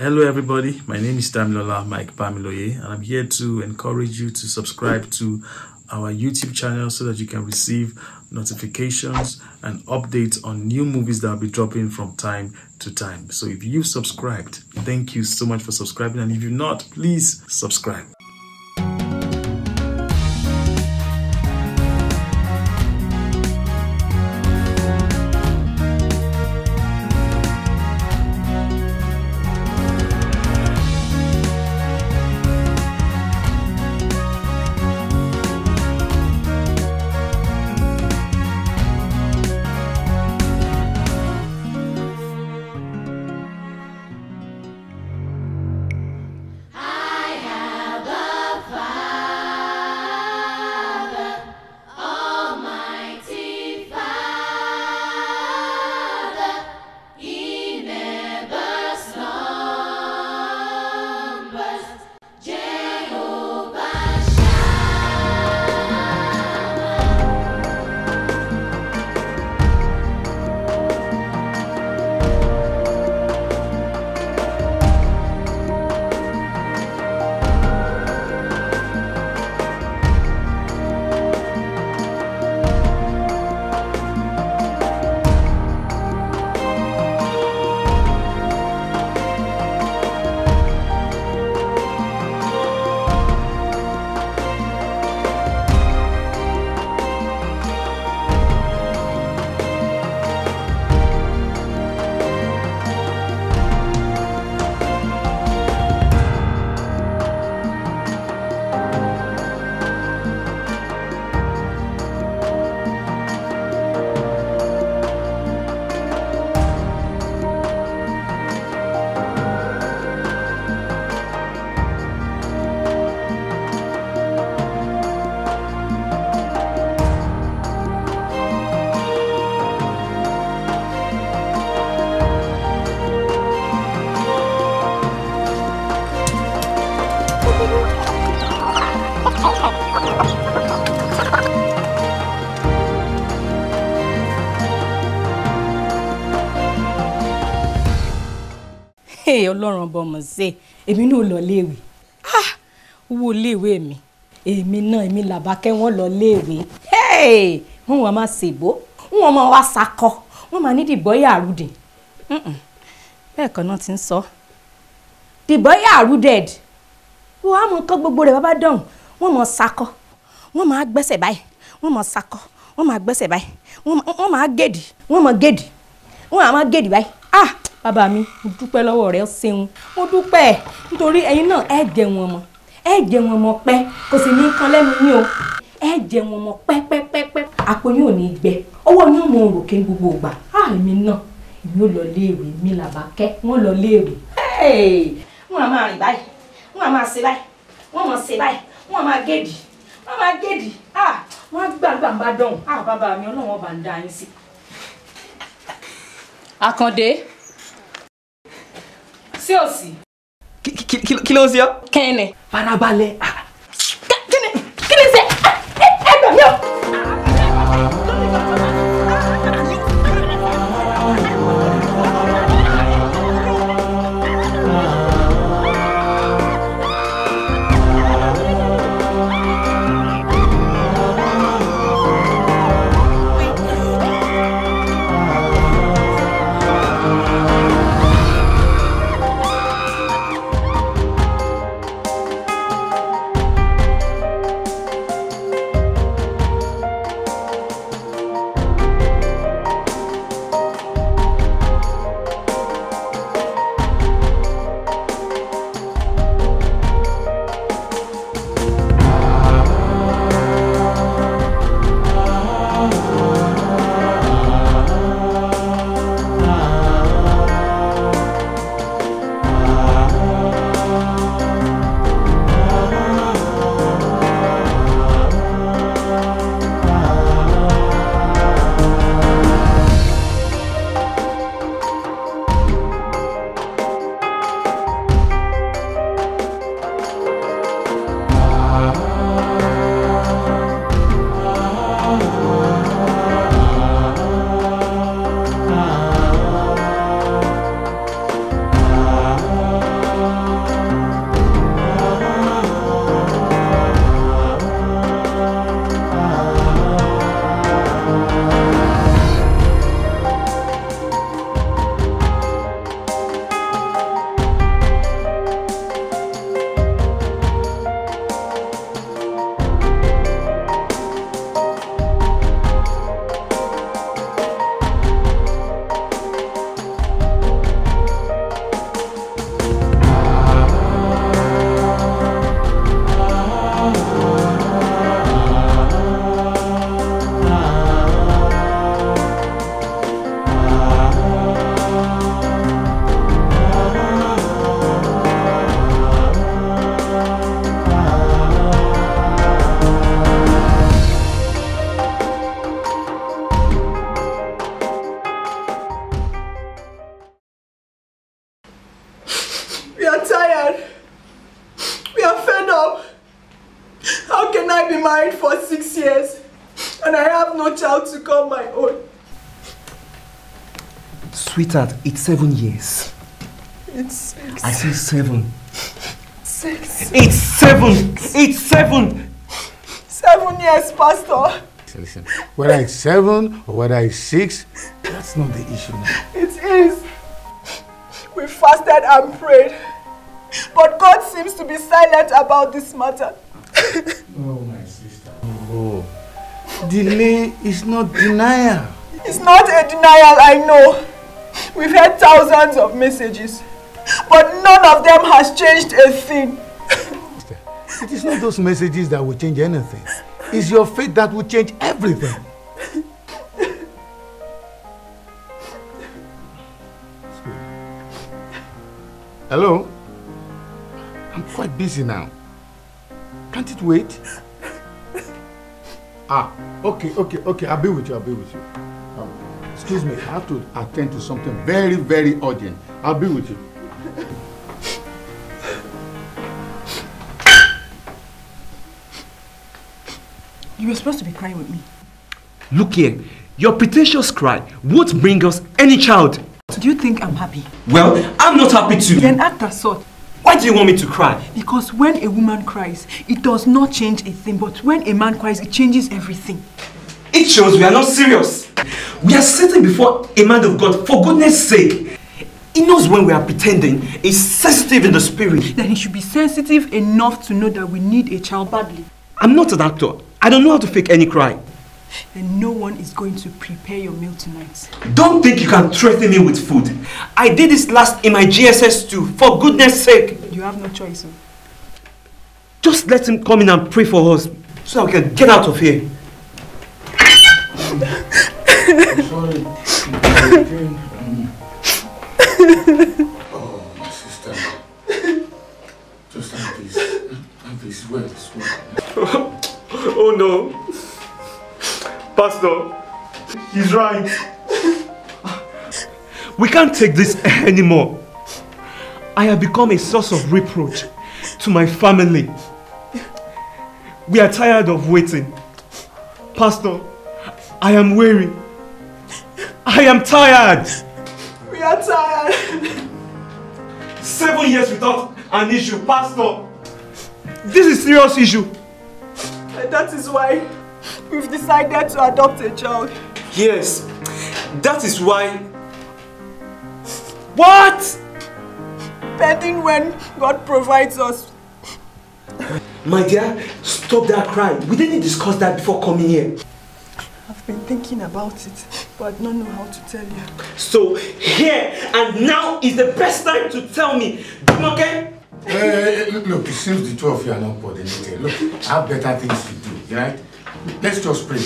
Hello, everybody. My name is Damilola Mike Bamiloye, and I'm here to encourage you to subscribe to our YouTube channel so that you can receive notifications and updates on new movies that I'll be dropping from time to time. So if you've subscribed, thank you so much for subscribing. And if you're not, please subscribe. Ṣe èmi náà lọ léèwé ah owó léèwé mi. Èmi náà èmi làbákẹ́ wọn lọ léèwé wọn wà máa ṣèbó. Wọn máa wá sakọ. Wọn máa ní dìbọ́yà àrùdè bẹ́ẹ̀ kan náà ti ń sọ. Dìbọ́yà àrùdẹ̀d wọ́n á mọ kọ́ gbogbo rẹ̀ bàbá dọ̀hún wọ́n mọ sakọ. Wọ́n máa gbẹ́sẹ̀ báyìí. Wọ́n mọ sakọ. Wọ́n máa gbẹ́sẹ̀ báyìí. Wọ́n máa gèdì. Wọ́n mọ gèdì. Wọ́n máa gèdì báyìí. Ah bàbá mi mo dúpẹ́ lọ́wọ́ rẹ̀ ṣeun. Mo dúpẹ́ nítorí ẹ̀yin náà ẹ jẹ wọn mọ. Ẹ jẹ wọn mọ pẹ́. Kò sì ní kan lẹ́nu yín o. Ẹ jẹ wọn mọ pẹ́pẹ́pẹ́pẹ́ àpò yín ò ní gbẹ. Ọwọ́ yín ò mọ òròkè gbogbo ìgbà. Èmi náà èmi ò lọ léèwé mi làbákẹ́ wọ́n lọ léèwé wọ́n á máa rìn báyìí. Wọ́n á máa ṣe báyìí. Wọ́n máa ṣe báyìí. Wọ́n á máa gèdì wọ́n á máa gèdì ah wọ́n á gbàgbà bá dọ̀hún ah bàbá mi ọlọ́wọ́n bá ń dá yín sí. Àkàndé sí òsì. Kí- ló ń ṣe ọ́. kẹ́ni. farabalẹ̀ ah, kí ni kí ni ṣe ẹ ẹ gbà mí o. Sweetheart, it's seven years. It's six. I say seven. Six. It's seven. It's seven. Seven years, Pastor. Listen, listen. Whether it's seven or whether it's six, that's not the issue now. It is. We fasted and prayed. But God seems to be silent about this matter. Oh, my sister. Oh, delay is not denial. It's not a denial, I know. We've had thousands of messages. But none of them has changed a thing. It is not those messages that will change anything. It's your faith that will change everything. Hello? I'm quite busy now. Can't it wait? Ah, okay, okay, okay. I'll be with you. I'll be with you. Excuse me. I have to attend to something very, very urgent. I'll be with you. You were supposed to be crying with me. Look here. Your pretentious cry won't bring us any child. Do you think I'm happy? Well, I'm not happy too. Then act as sort. Why do you want me to cry? Because when a woman cries, it does not change a thing. But when a man cries, it changes everything. It shows we are not serious. We are sitting before a man of God for goodness sake. He knows when we are pretending. He's sensitive in the spirit. Then he should be sensitive enough to know that we need a child badly. I'm not an actor. I don't know how to fake any cry. Then no one is going to prepare your meal tonight. Don't think you can threaten me with food. I did this last in my GSS too, for goodness sake. You have no choice. oh. Just let him come in and pray for us so that we can get out of here. Oh, my sister. Just have this. Have. Oh no. Pastor, he's right. We can't take this anymore. I have become a source of reproach to my family. We are tired of waiting. Pastor, I am weary. I am tired. We are tired. Seven years without an issue, Pastor. This is serious issue. And that is why we've decided to adopt a child. Yes, that is why. What? Pending when God provides us. My dear, stop that crying. We didn't discuss that before coming here. Been thinking about it, but I don't know how to tell you. So here and now is the best time to tell me. Okay? Hey, look, look, it seems the two of you are not coordinated. Look, I have better things to do, right? Let's just pray.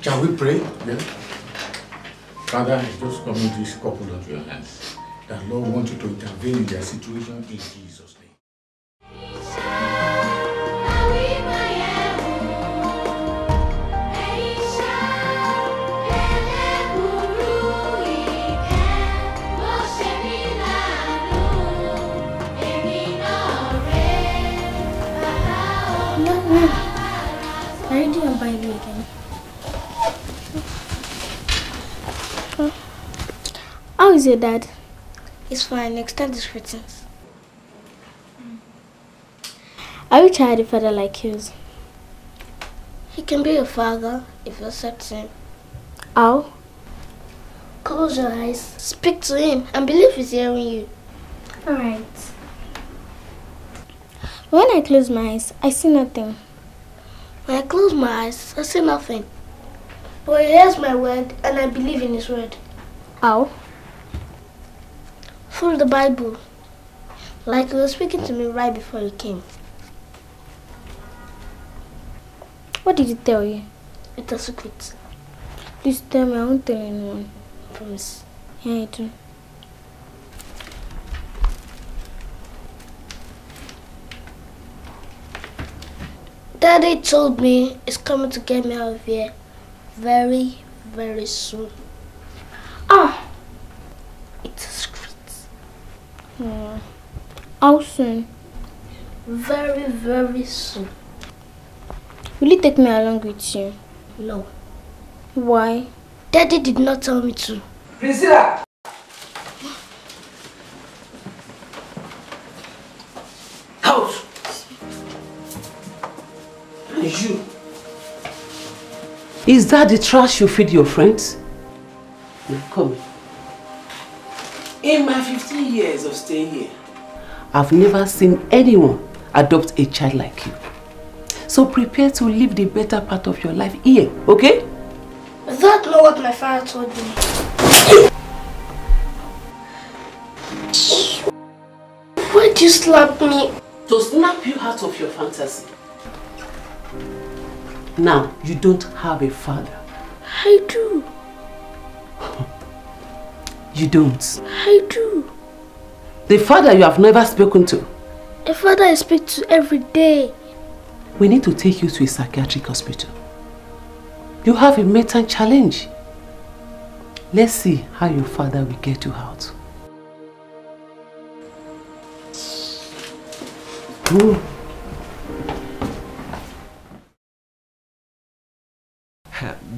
Shall we pray? Yeah? Father, I just commit this couple into your hands. That Lord wants you to intervene in their situation in is your dad? It's fine. Extend his greetings. I wish I had a father like yours. He can be your father if you accept him. How? Close your eyes, speak to him, and believe he's hearing you. Alright. When I close my eyes, I see nothing. When I close my eyes, I see nothing. But he hears my word, and I believe in his word. How? Through the Bible. Like he was speaking to me right before he came. What did he tell you? It's a secret. Please tell me, I won't tell anyone. Promise. Yeah, I do. Daddy told me he's coming to get me out of here very, very soon. Ah! It's a secret. Hmm. How soon? Very, very soon. Will you take me along with you? No. Why? Daddy did not tell me to. Priscilla! Out! And you. Is that the trash you feed your friends? Now come. In my 15 years of staying here, I've never seen anyone adopt a child like you. So prepare to live the better part of your life here, okay? Is that not what my father told me? Why'd you slap me? To snap you out of your fantasy. Now, you don't have a father. I do. You don't. I do. The father you have never spoken to. A father I speak to every day. We need to take you to a psychiatric hospital. You have a mental challenge. Let's see how your father will get you out. Ooh.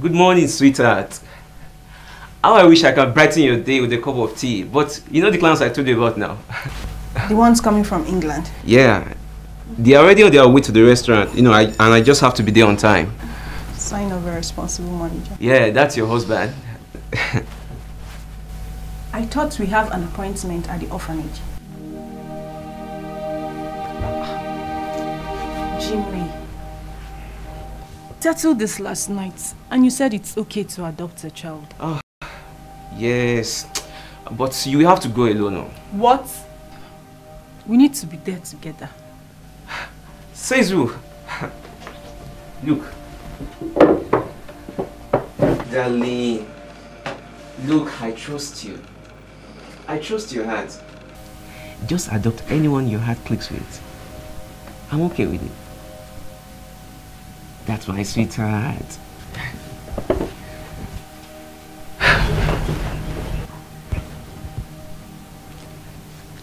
Good morning, sweetheart. How I wish I could brighten your day with a cup of tea, but you know the clients I told you about now. The ones coming from England. Yeah, they are already on their way to the restaurant, you know, I, and I just have to be there on time. Sign of a responsible manager. Yeah, that's your husband. I thought we have an appointment at the orphanage. Jimmy. Settled this last night and you said it's okay to adopt a child. Ah. Yes, but you have to go alone. oh. What? We need to be there together. Who? Look. Darling. Look, I trust you. I trust your heart. Just adopt anyone your heart clicks with. I'm okay with it. That's my sweetheart.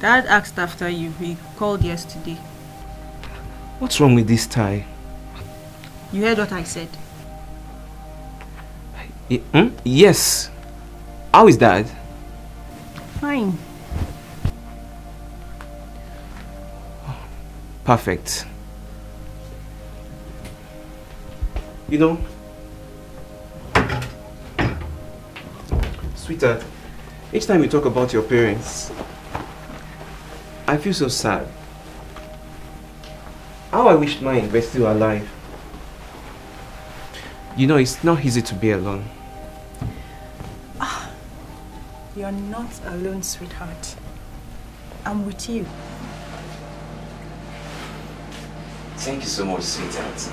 Dad asked after you. He called yesterday. What's wrong with this tie? You heard what I said. Y- hmm? Yes. How is that? Fine. Perfect. You know, sweetheart, each time you talk about your parents, I feel so sad. How I wish mine were still alive. You know, it's not easy to be alone. Ah, you're not alone, sweetheart. I'm with you. Thank you so much, sweetheart.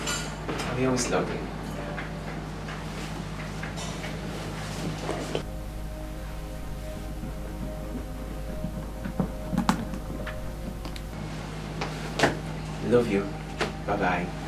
I always love you. Love you. Bye bye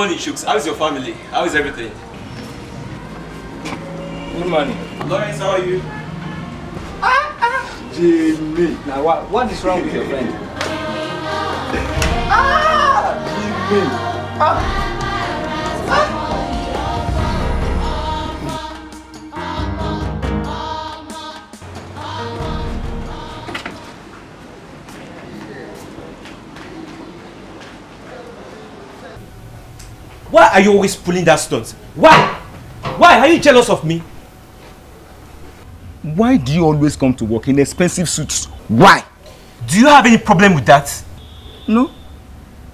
morning, Shooks. How is your family? How is everything? Good morning. Lawrence, how are you? Jimmy. Now, what, what is wrong with your friend? ah, Jimmy. Ah. Why are you always pulling that stunt? Why? Why are you jealous of me? Why do you always come to work in expensive suits? Why? Do you have any problem with that? No,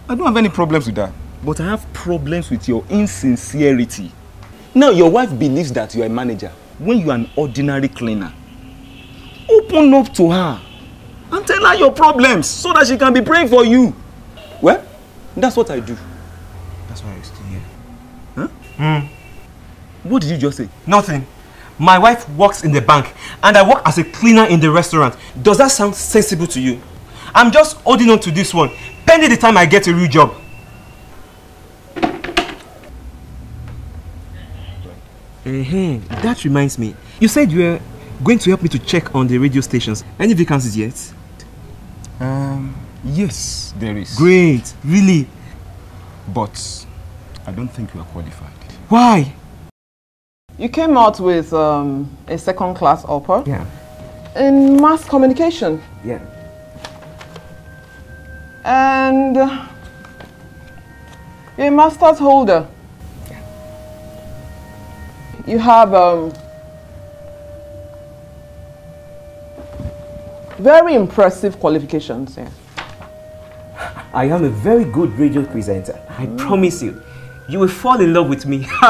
I don't have any problems with that. But I have problems with your insincerity. Now your wife believes that you are a manager when you are an ordinary cleaner. Open up to her and tell her your problems so that she can be praying for you. Well, that's what I do. That's why you're still Hmm. What did you just say? Nothing. My wife works in the bank and I work as a cleaner in the restaurant. Does that sound sensible to you? I'm just holding on to this one, pending the time I get a real job. uh That reminds me. You said you were going to help me to check on the radio stations. Any vacancies yet? Um, yes, there is. Great. Really? But I don't think you are qualified. Why? You came out with um, a second class upper Yeah. in mass communication. Yeah. And uh, you're a master's holder. Yeah. You have um, very impressive qualifications. Yeah. I am a very good radio presenter. I promise you. You will fall in love with me.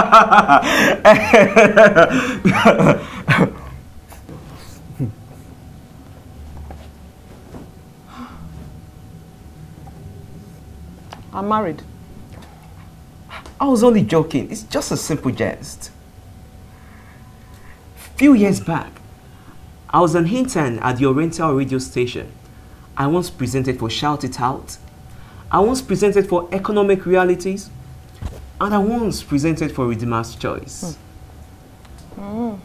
I'm married. I was only joking. It's just a simple jest. Few years back, I was an intern at the Oriental radio station. I once presented for Shout It Out. I once presented for Economic Realities. And I once presented for Redeemer's Choice. Mm.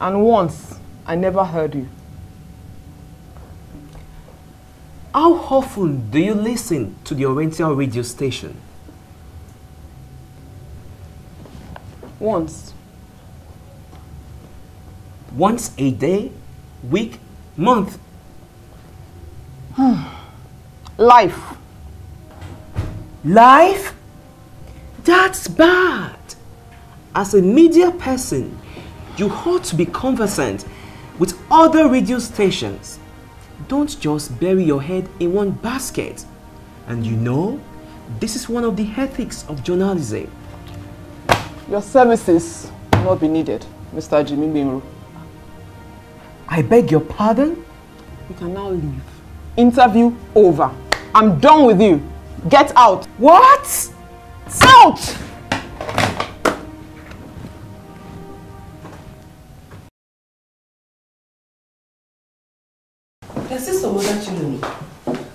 And once, I never heard you. How often do you listen to the Oriental radio station? Once. Once a day, week, month. Life. Life? That's bad. As a media person, you ought to be conversant with other radio stations. Don't just bury your head in one basket. And you know, this is one of the ethics of journalism. Your services will not be needed, Mr. Jimmy Bimru. I beg your pardon? You can now leave. Interview over. I'm done with you. Get out. What? Out! There's still some other children.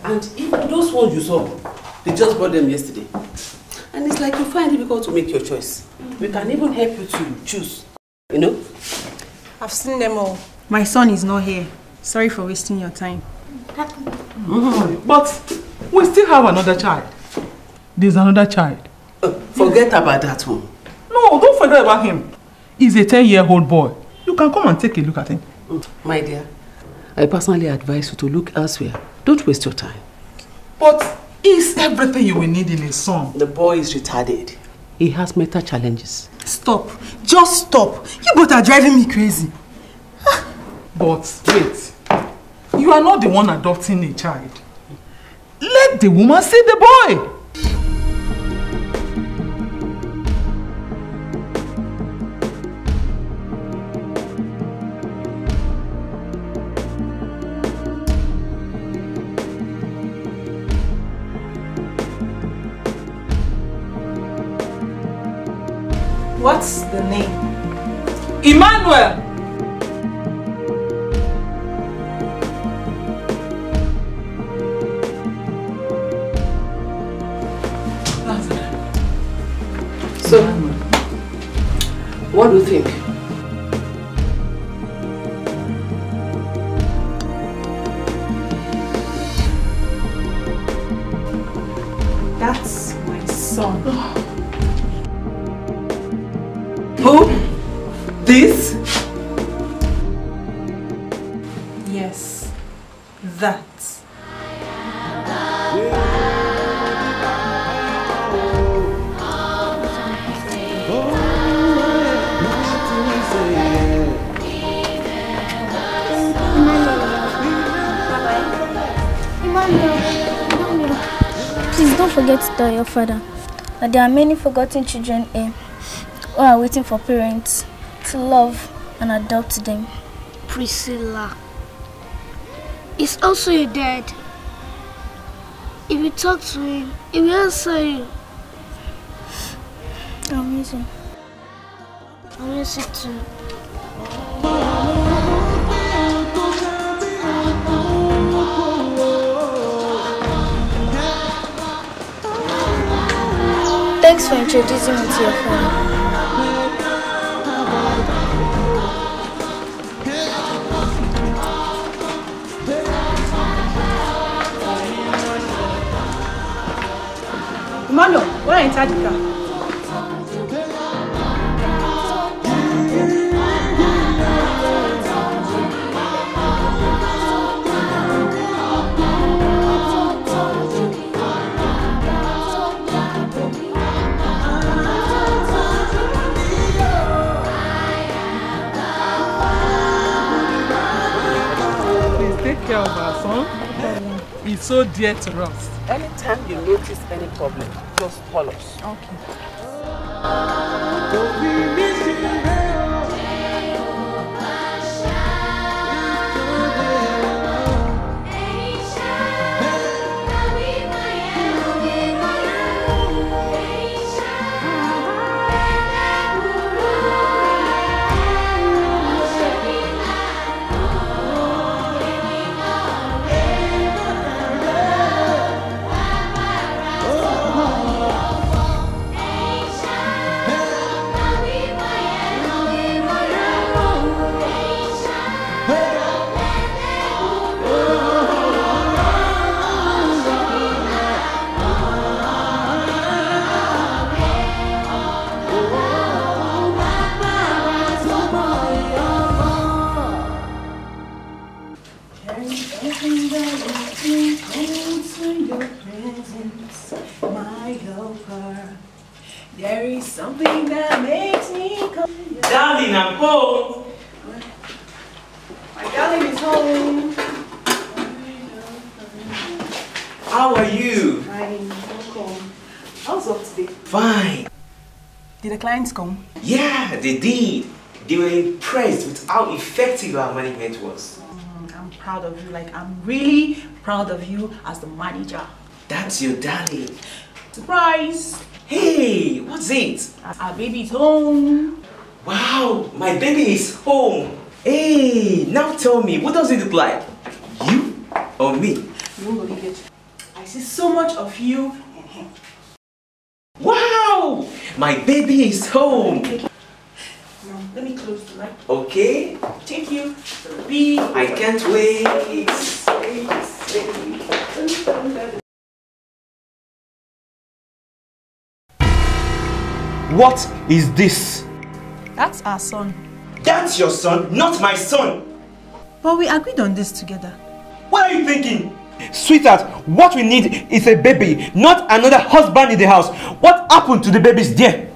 And even those ones you saw, they just bought them yesterday. And it's like you find it difficult to make your choice. We can even help you to choose. You know? I've seen them all. My son is not here. Sorry for wasting your time. Mm-hmm. But we still have another child. There's another child. Forget about that one. No, don't forget about him. He's a 10 year old boy. You can come and take a look at him. My dear, I personally advise you to look elsewhere. Don't waste your time. But he's everything you will need in a son. The boy is retarded. He has mental challenges. Stop. Just stop. You both are driving me crazy. But wait, you are not the one adopting a child. Let the woman see the boy. What's the name? Emmanuel. So, what do you think? That's my son. forget to tell your father that there are many forgotten children here who are waiting for parents to love and adopt them. Priscilla, it's also your dad. If you talk to him, he will answer you. I'll miss him. I'll miss you too. Introducing me to your family. Emmanuel, when I enter the car. Care of our son. He's so dear to us. Anytime you notice any problem, just call us. Okay. I'm home. My darling is home. How are you? Fine, welcome. How's up today? Fine. Did the clients come? Yeah, they did. They were impressed with how effective our management was. Mm, I'm proud of you. Like, I'm really proud of you as the manager. That's your darling. Surprise! Hey, what's it? Our baby's home. Wow, my baby is home. Hey, now tell me, what does it look like? You or me? You won't believe it. I see so much of you in him. Wow, my baby is home. Now, let me close the light. Okay, Thank you to the beach. I can't wait. What is this? That's our son. That's your son, not my son. But we agreed on this together. What are you thinking? Sweetheart, what we need is a baby, not another husband in the house. What happened to the babies there?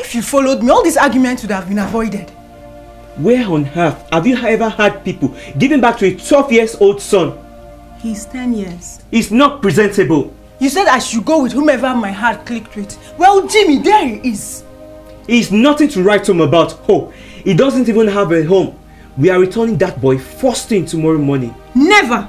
If you followed me, all these arguments would have been avoided. Where on earth have you ever had people giving back to a 12 years old son? He's 10 years. It's not presentable. You said I should go with whomever my heart clicked with. Well, Jimmy, there he is. He's nothing to write home about. Oh, he doesn't even have a home. We are returning that boy first thing tomorrow morning. Never.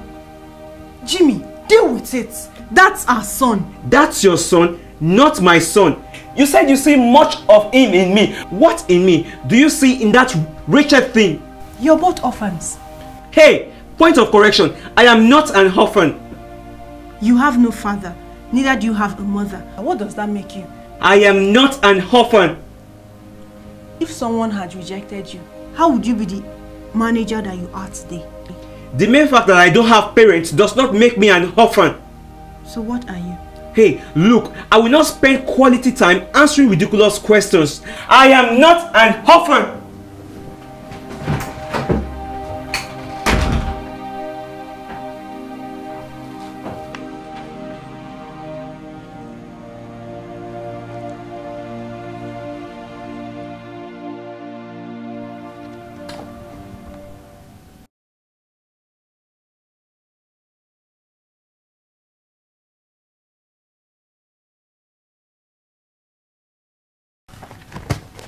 Jimmy, deal with it. That's our son. That's your son, not my son. You said you see much of him in me. What in me do you see in that wretched thing? You're both orphans. Hey, point of correction. I am not an orphan. You have no father. Neither do you have a mother. What does that make you? I am not an orphan. If someone had rejected you, how would you be the manager that you are today? The mere fact that I don't have parents does not make me an orphan. So what are you? Hey, look, I will not spend quality time answering ridiculous questions. I am not an orphan.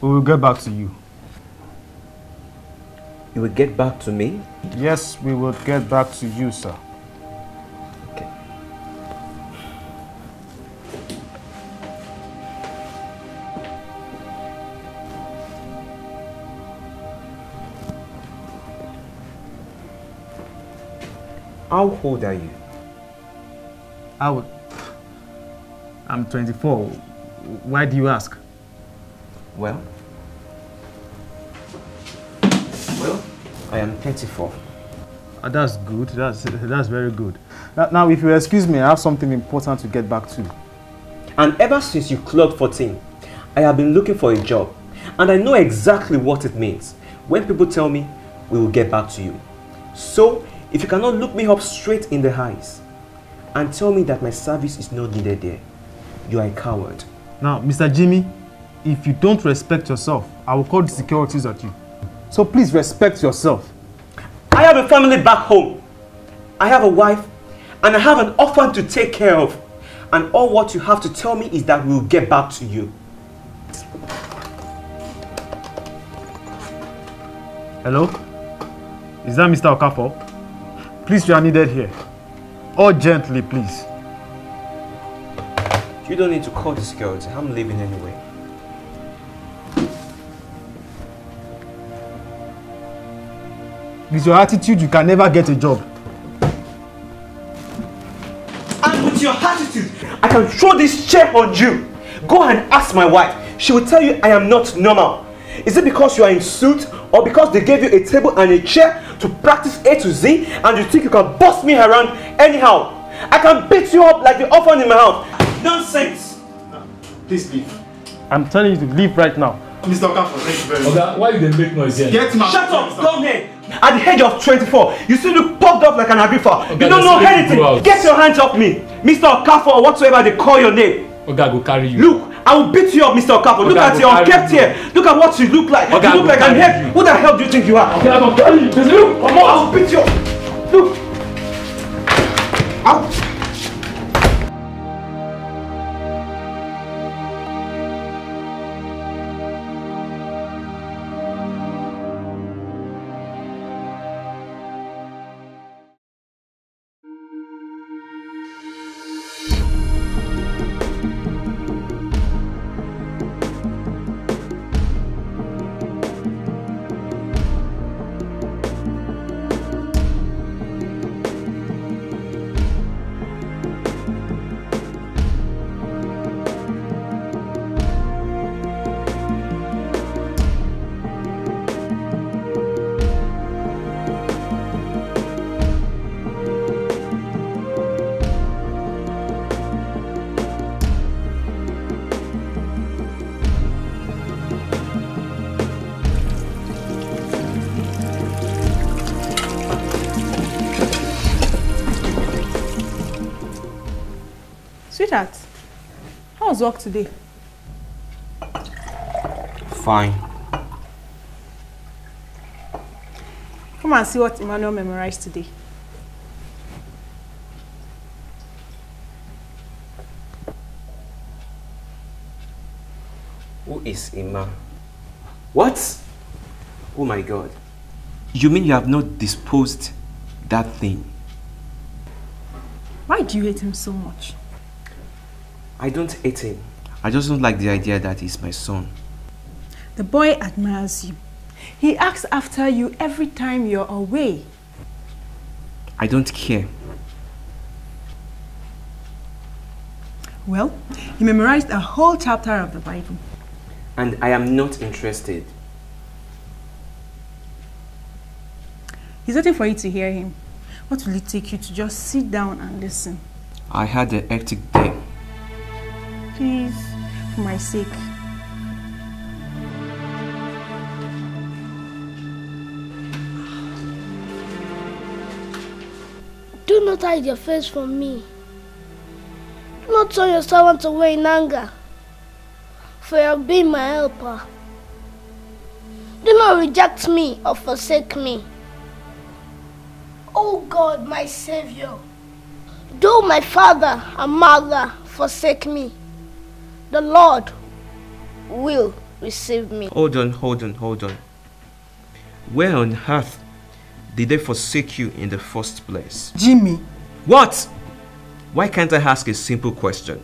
We will get back to you. You will get back to me? Yes, we will get back to you, sir. Okay. How old are you? I would. I'm 24. Why do you ask? Well, well, I am 34. Uh, that's good. That's that's very good. Now, now, if you excuse me, I have something important to get back to. And ever since you clocked 14, I have been looking for a job. And I know exactly what it means when people tell me, we will get back to you. So, if you cannot look me up straight in the eyes and tell me that my service is not needed there, you are a coward. Now, Mr. Jimmy, if you don't respect yourself, I will call the securities at you. So please respect yourself. I have a family back home. I have a wife and I have an orphan to take care of. And all what you have to tell me is that we will get back to you. Hello? Is that Mr. Okafor? Please, you are needed here. Urgently, please. You don't need to call the security. I'm leaving anyway. With your attitude, you can never get a job. And with your attitude, I can throw this chair on you. Go and ask my wife. She will tell you I am not normal. Is it because you are in suit or because they gave you a table and a chair to practice A to Z and you think you can boss me around anyhow? I can beat you up like the orphan in my house. Nonsense. Please leave. I'm telling you to leave right now. Mr. Okafor, thank you very much. Oga, why you dey make noise here? Get out. Shut up, come here. At the age of 24, you still look puffed up like an agrifer. Okay, you don't know anything. Get your hands off me. Mr. Okafor or whatsoever they call your name. Oga go carry you. Look, I will beat you up, Mr. Okafor. Look at your kept here. Look at what you look like. Okay, I you look like an head. Who the hell do you think you are? Okay, I go carry you. Look, come I will beat you up. Look. Out. Sweetheart, how was work today? Fine. Come and see what Emmanuel memorized today. Who is Ima? What? Oh my god. You mean you have not disposed that thing? Why do you hate him so much? I don't hate him. I just don't like the idea that he's my son. The boy admires you. He asks after you every time you're away. I don't care. Well, he memorized a whole chapter of the Bible. And I am not interested. He's waiting for you to hear him. What will it take you to just sit down and listen? I had a hectic day. Please, for my sake. Do not hide your face from me. Do not turn your servant away in anger, for you have been my helper. Do not reject me or forsake me. O God, my Savior, though my father and mother forsake me, the Lord will receive me. Hold on, hold on, hold on. Where on earth did they forsake you in the first place? Jimmy, What? Why can't I ask a simple question?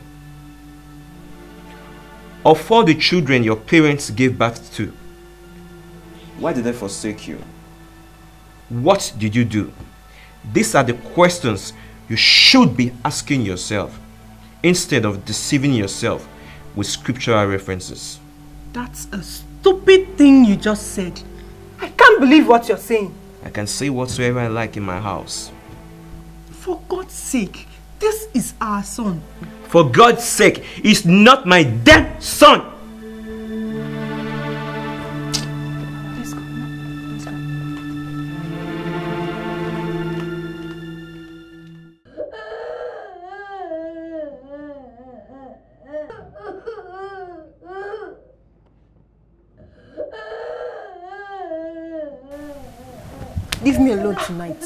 Of all the children your parents gave birth to, why did they forsake you? What did you do? These are the questions you should be asking yourself instead of deceiving yourself with scriptural references. that's a stupid thing you just said. I can't believe what you're saying. I can say whatsoever I like in my house. For God's sake, this is our son. For God's sake, he's not my dead son. Leave me alone tonight.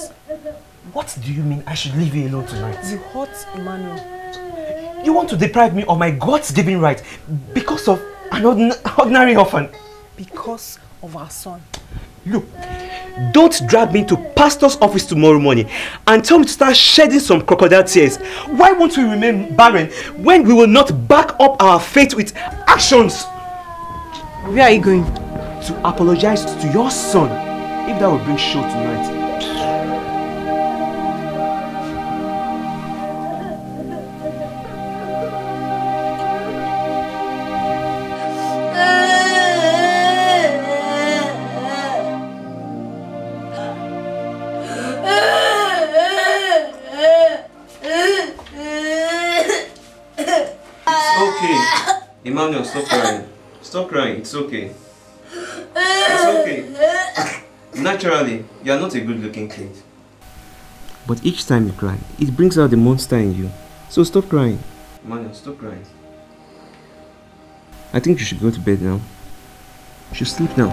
What do you mean I should leave you alone tonight? You hurt Emmanuel. You want to deprive me of my God's given right because of an ordinary orphan. Because of our son. Look, don't drag me to pastor's office tomorrow morning and tell me to start shedding some crocodile tears. Why won't we remain barren when we will not back up our faith with actions? Where are you going? To apologize to your son, if that will bring show tonight. Emmanuel, stop crying. Stop crying. It's okay. It's okay. Naturally, you are not a good looking kid. But each time you cry, it brings out the monster in you. So stop crying. Emmanuel, stop crying. I think you should go to bed now. You should sleep now.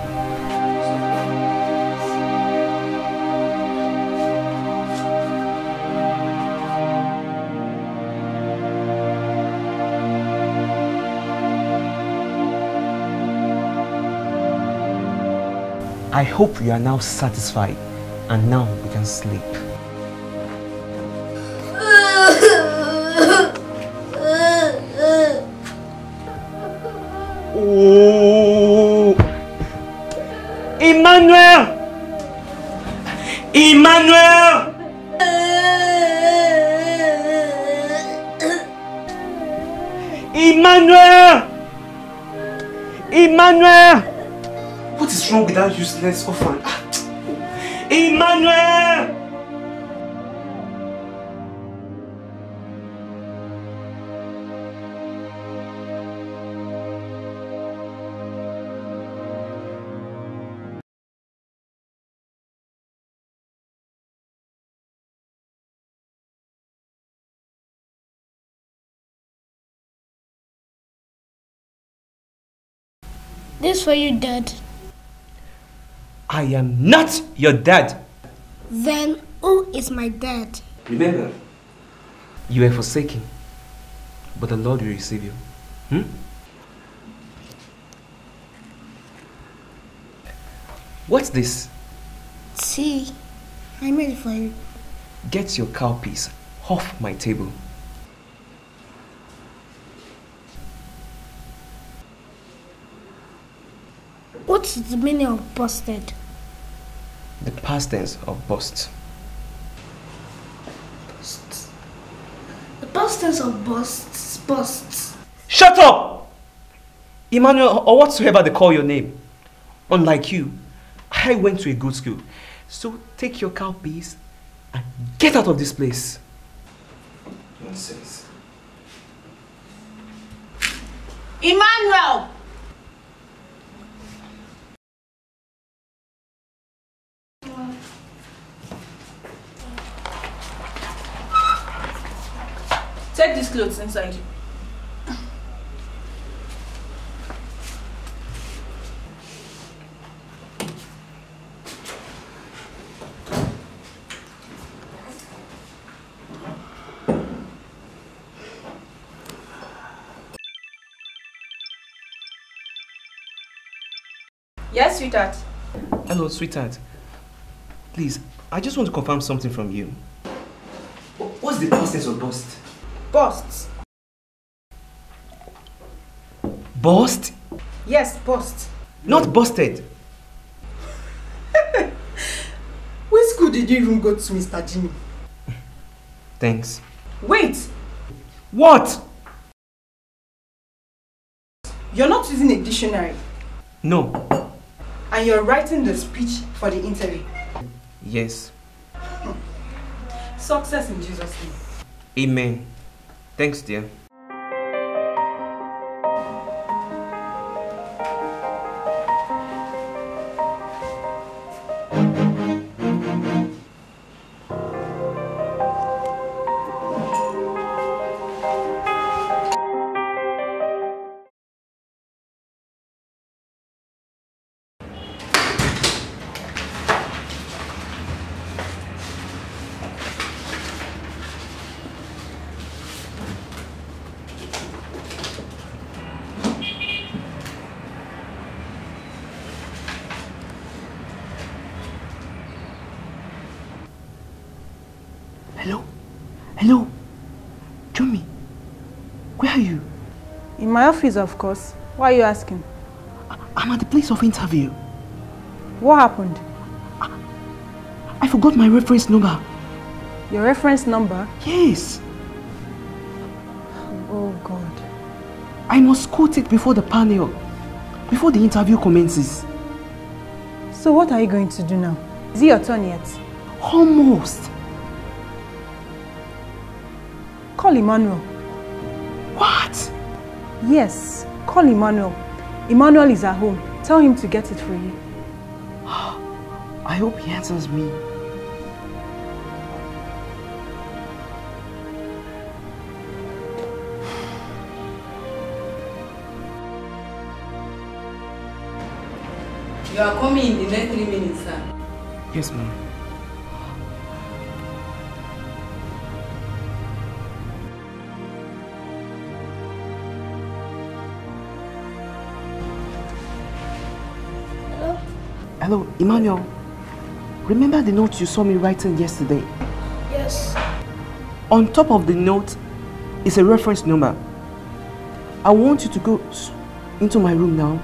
I hope you are now satisfied and now we can sleep. Oh, Emmanuel! Emmanuel! Emmanuel! Emmanuel! Is wrong with that useless orphan? Emmanuel! This for you, Dad. I am not your dad. Then who is my dad? Remember, you were forsaken, but the Lord will receive you. Hmm? What's this? Tea. I made it for you. Get your cowpiece off my table. What is the meaning of busted? The past tense of bust. The past tense of busts, busts. Shut up! Emmanuel, or whatsoever they call your name. Unlike you, I went to a good school. So take your cowpiece and get out of this place. Nonsense. Emmanuel! Clothes inside. Yes, sweetheart. Hello, sweetheart. Please, I just want to confirm something from you. What's the past tense of bust? Bust. Bust? Yes, bust. Not busted. Which school did you even go to, Mr. Jimmy? Thanks. Wait, What? you're not using a dictionary No. and you're writing the speech for the interview. Yes. Success in Jesus' name. Amen. Thanks, dear. Of course. Why are you asking? I'm at the place of interview. What happened? I forgot my reference number. Your reference number? Yes. Oh, God. I must quote it before the panel. Before the interview commences. So what are you going to do now? Is it your turn yet? Almost. Call Emmanuel. What? Yes, call Emmanuel. Emmanuel is at home. Tell him to get it for you. I hope he answers me. You are coming in the next three minutes, sir. Yes, ma'am. Hello, Emmanuel. Remember the note you saw me writing yesterday? Yes. On top of the note is a reference number. I want you to go into my room now.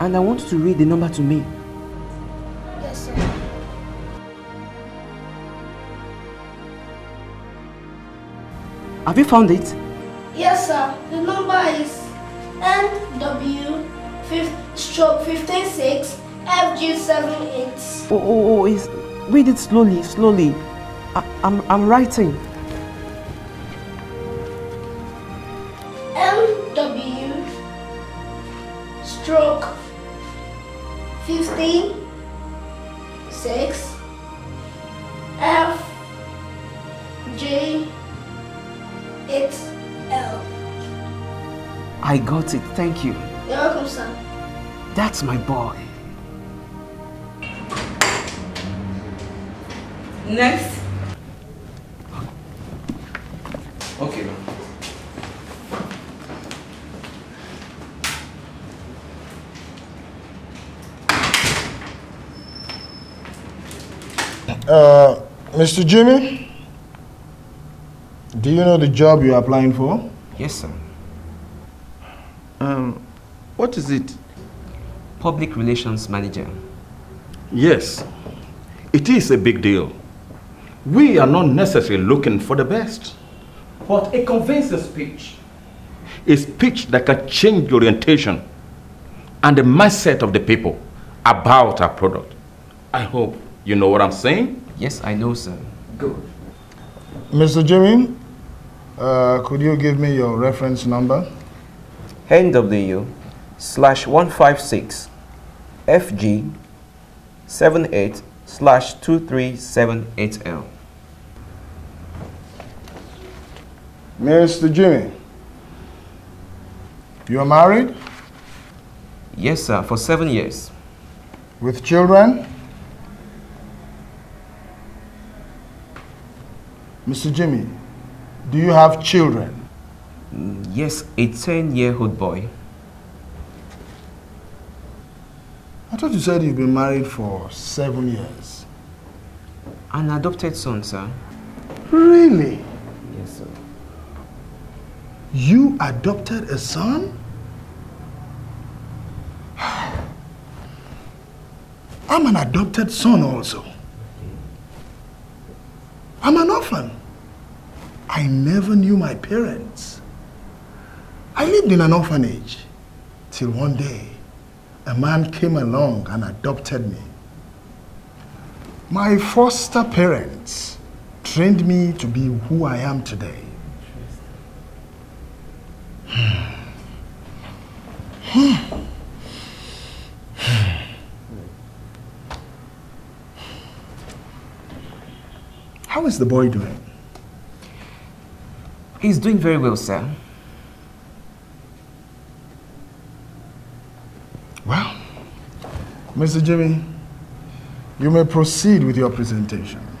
And I want you to read the number to me. Yes, sir. Have you found it? Yes, sir. The number is NW stroke 156 FG78. Oh, oh, oh, it's, read it slowly, slowly. I, I'm, I'm writing. NW stroke 56 F J 8L. I got it, thank you. You're welcome, sir. That's my boy. Next. Okay, ma'am. Uh, Mr. Jimmy, do you know the job you're applying for? Yes, sir. Um, what is it? Public Relations Manager. Yes, it is a big deal. We are not necessarily looking for the best, but a convincing speech. A speech that can change the orientation and the mindset of the people about our product. I hope you know what I'm saying. Yes, I know, sir. Good. Mr. Jimmy, uh, could you give me your reference number? NW slash 156 FG 78 slash 2378L. Mr. Jimmy, you are married Yes, sir, for seven years. with children? Mr. Jimmy, do you have children? Mm, Yes, a 10 year old boy. I thought you said you've been married for seven years. An adopted son, sir. Really? Yes, sir. You adopted a son? I'm an adopted son also. I'm an orphan. I never knew my parents. I lived in an orphanage till one day a man came along and adopted me. My foster parents trained me to be who I am today. How is the boy doing? He's doing very well, sir. Well, Mr. Jimmy, you may proceed with your presentation.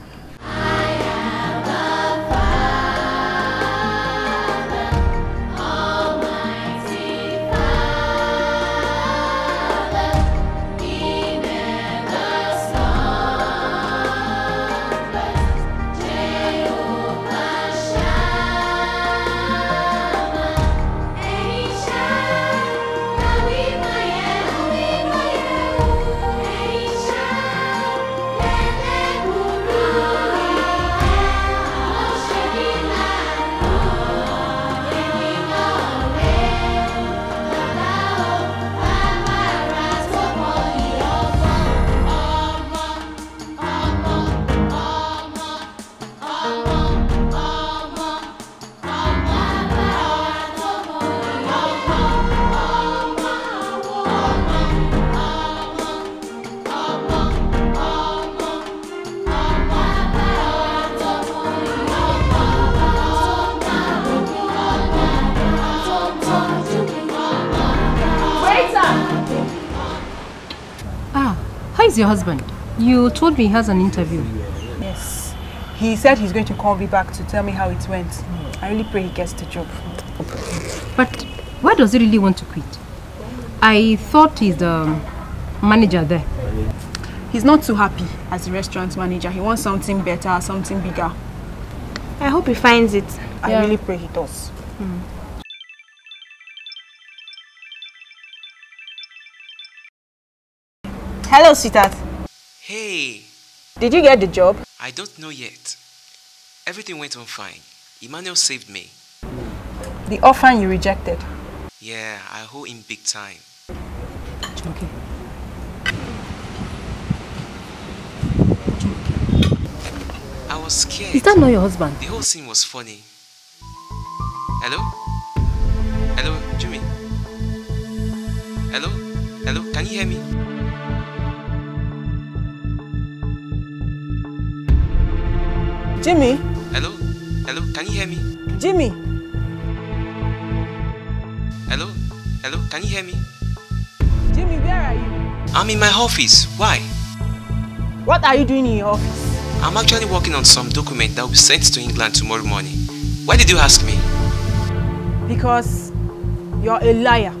Husband? You told me he has an interview. Yes. He said he's going to call me back to tell me how it went. I really pray he gets the job. But why does he really want to quit? I thought he's the manager there. He's not too happy as the restaurant manager. He wants something better, something bigger. I hope he finds it. I Yeah. really pray he does. Hmm. Hello, sweetheart. Hey, Did you get the job? I don't know yet. Everything went on fine. Emmanuel saved me. The offer you rejected. Yeah, I owe him big time. Okay. I was scared. Is that not your husband? The whole scene was funny. Hello? Hello, Jimmy? Hello? Hello? Can you hear me? Jimmy? Hello? Hello? Can you hear me? Jimmy? Hello? Hello? Can you hear me? Jimmy, where are you? I'm in my office. Why? What are you doing in your office? I'm actually working on some document that will be sent to England tomorrow morning. Why did you ask me? Because you're a liar.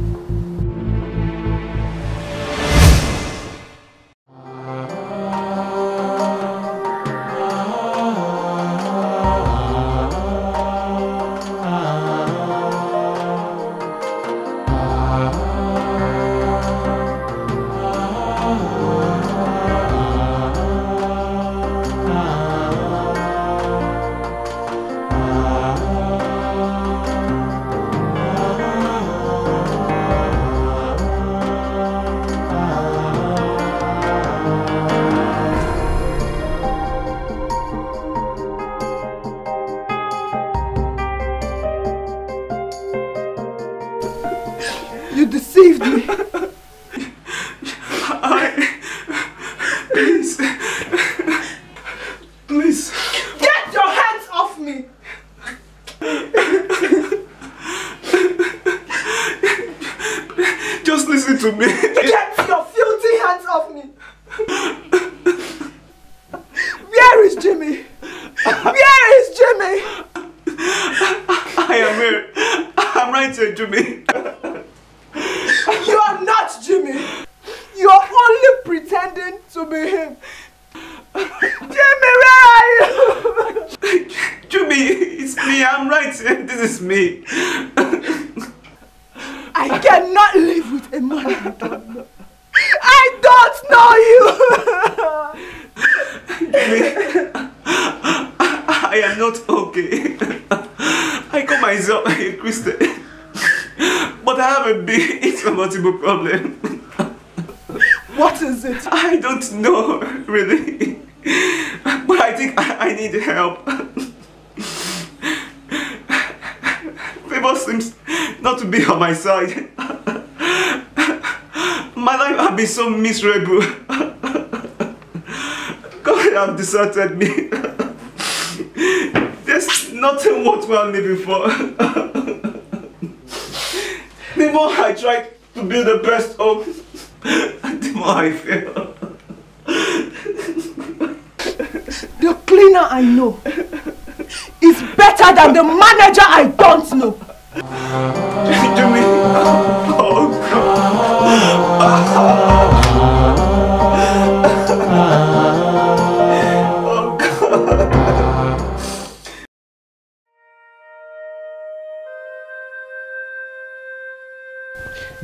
Problem. What is it? I don't know, really. But I think I, I need help. People seems not to be on my side. My life has been so miserable. God have deserted me. There's nothing worthwhile living for. The more I try to build the best of the more I fail. The cleaner I know is better than the manager I don't know. Jimmy. Oh,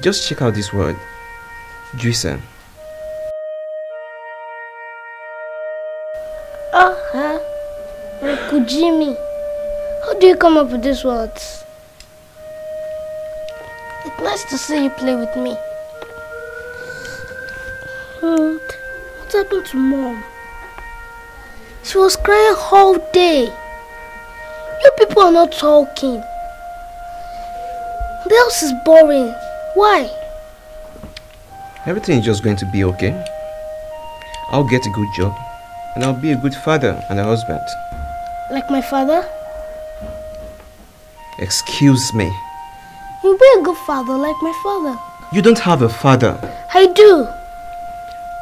Just check out this word. Juicer. Oh, huh? Uncle Jimmy, how do you come up with these words? It's nice to see you play with me. And what happened to mom? She was crying all day. You people are not talking. The house is boring. Why? Everything is just going to be okay. I'll get a good job and I'll be a good father and a husband. Like my father? Excuse me. You'll be a good father like my father. You don't have a father. I do.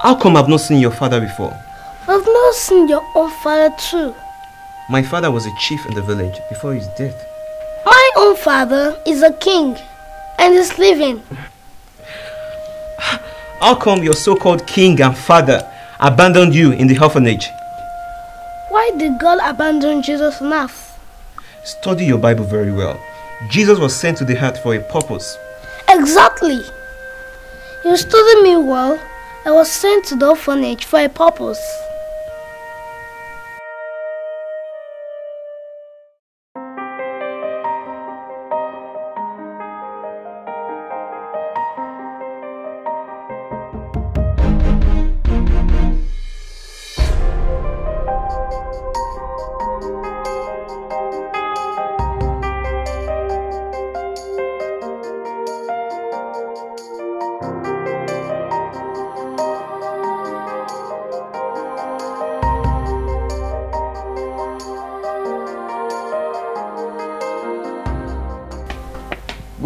How come I've not seen your father before? I've not seen your own father too. My father was a chief in the village before his death. My own father is a king and is living. How come your so-called king and father abandoned you in the orphanage? Why did God abandon Jesus on earth? Study your Bible very well. Jesus was sent to the earth for a purpose. Exactly. You studied me well. I was sent to the orphanage for a purpose.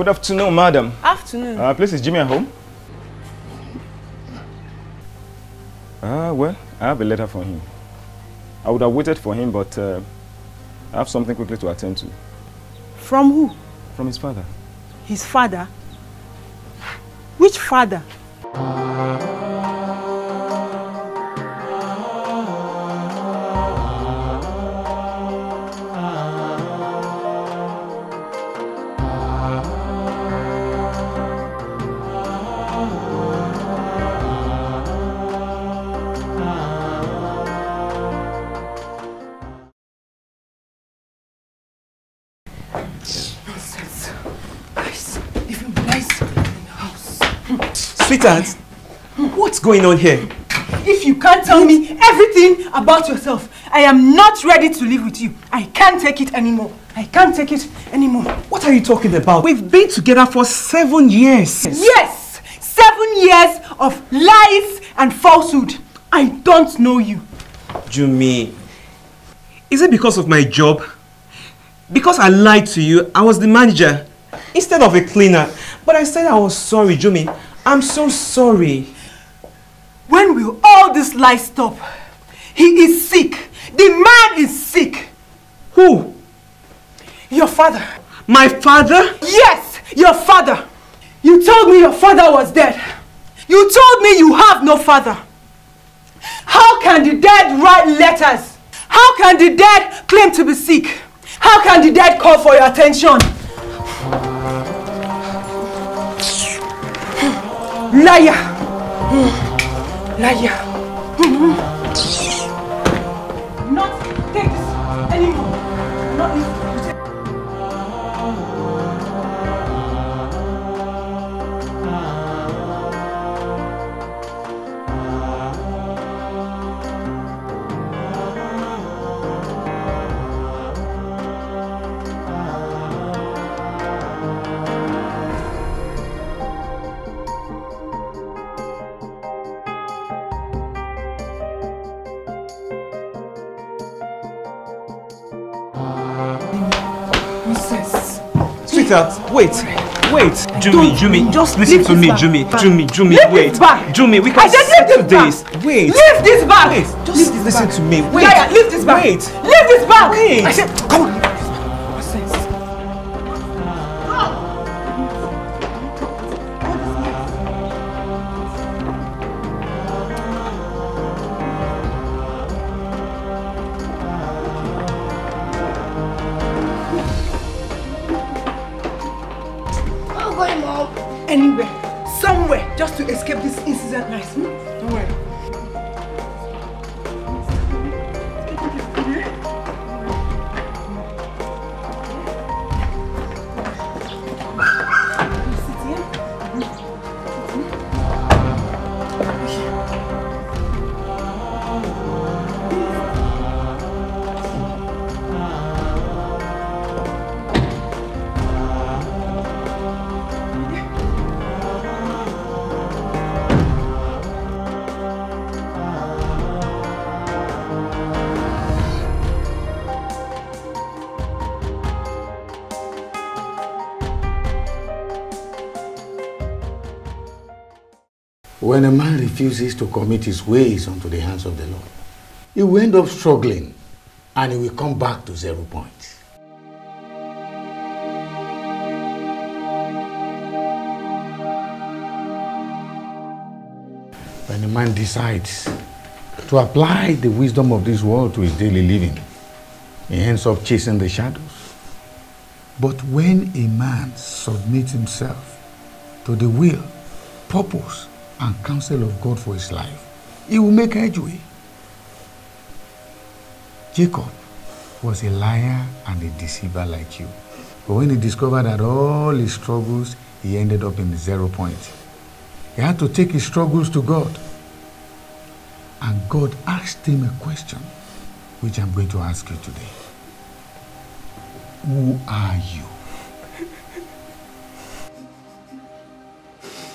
Good afternoon, madam. Afternoon. Uh, please, is Jimmy at home? Ah, well, I have a letter for him. I would have waited for him, but uh, I have something quickly to attend to. From who? From his father. His father. Which father? Sweetheart, what's going on here? If you can't tell me everything about yourself, I am not ready to live with you. I can't take it anymore. I can't take it anymore. What are you talking about? We've been together for seven years. Yes! Seven years of lies and falsehood. I don't know you. Jumi, is it because of my job? Because I lied to you, I was the manager instead of a cleaner. But I said I was sorry, Jumi. I'm so sorry. When will all this lies stop? He is sick. The man is sick. Who? Your father. My father? Yes, your father. You told me your father was dead. You told me you have no father. How can the dead write letters? How can the dead claim to be sick? How can the dead call for your attention? Liar! Liar! Not take this anymore. Sweetheart, wait, wait. Jumi, Jumi, just listen to me. Jumi. Jumi, Jumi, wait. Jumi, we can settle this. Wait. Leave this bag. Wait, just Leave this listen bag. to me. Wait. Liar, leave this bag. Wait. Leave this bag. Wait. I said, come on. When a man refuses to commit his ways unto the hands of the Lord, he will end up struggling and he will come back to zero point. When a man decides to apply the wisdom of this world to his daily living, he ends up chasing the shadows. But when a man submits himself to the will, purpose, and counsel of God for his life, he will make headway. Jacob was a liar and a deceiver like you. But when he discovered that all his struggles, he ended up in zero point. He had to take his struggles to God. And God asked him a question, which I'm going to ask you today. Who are you?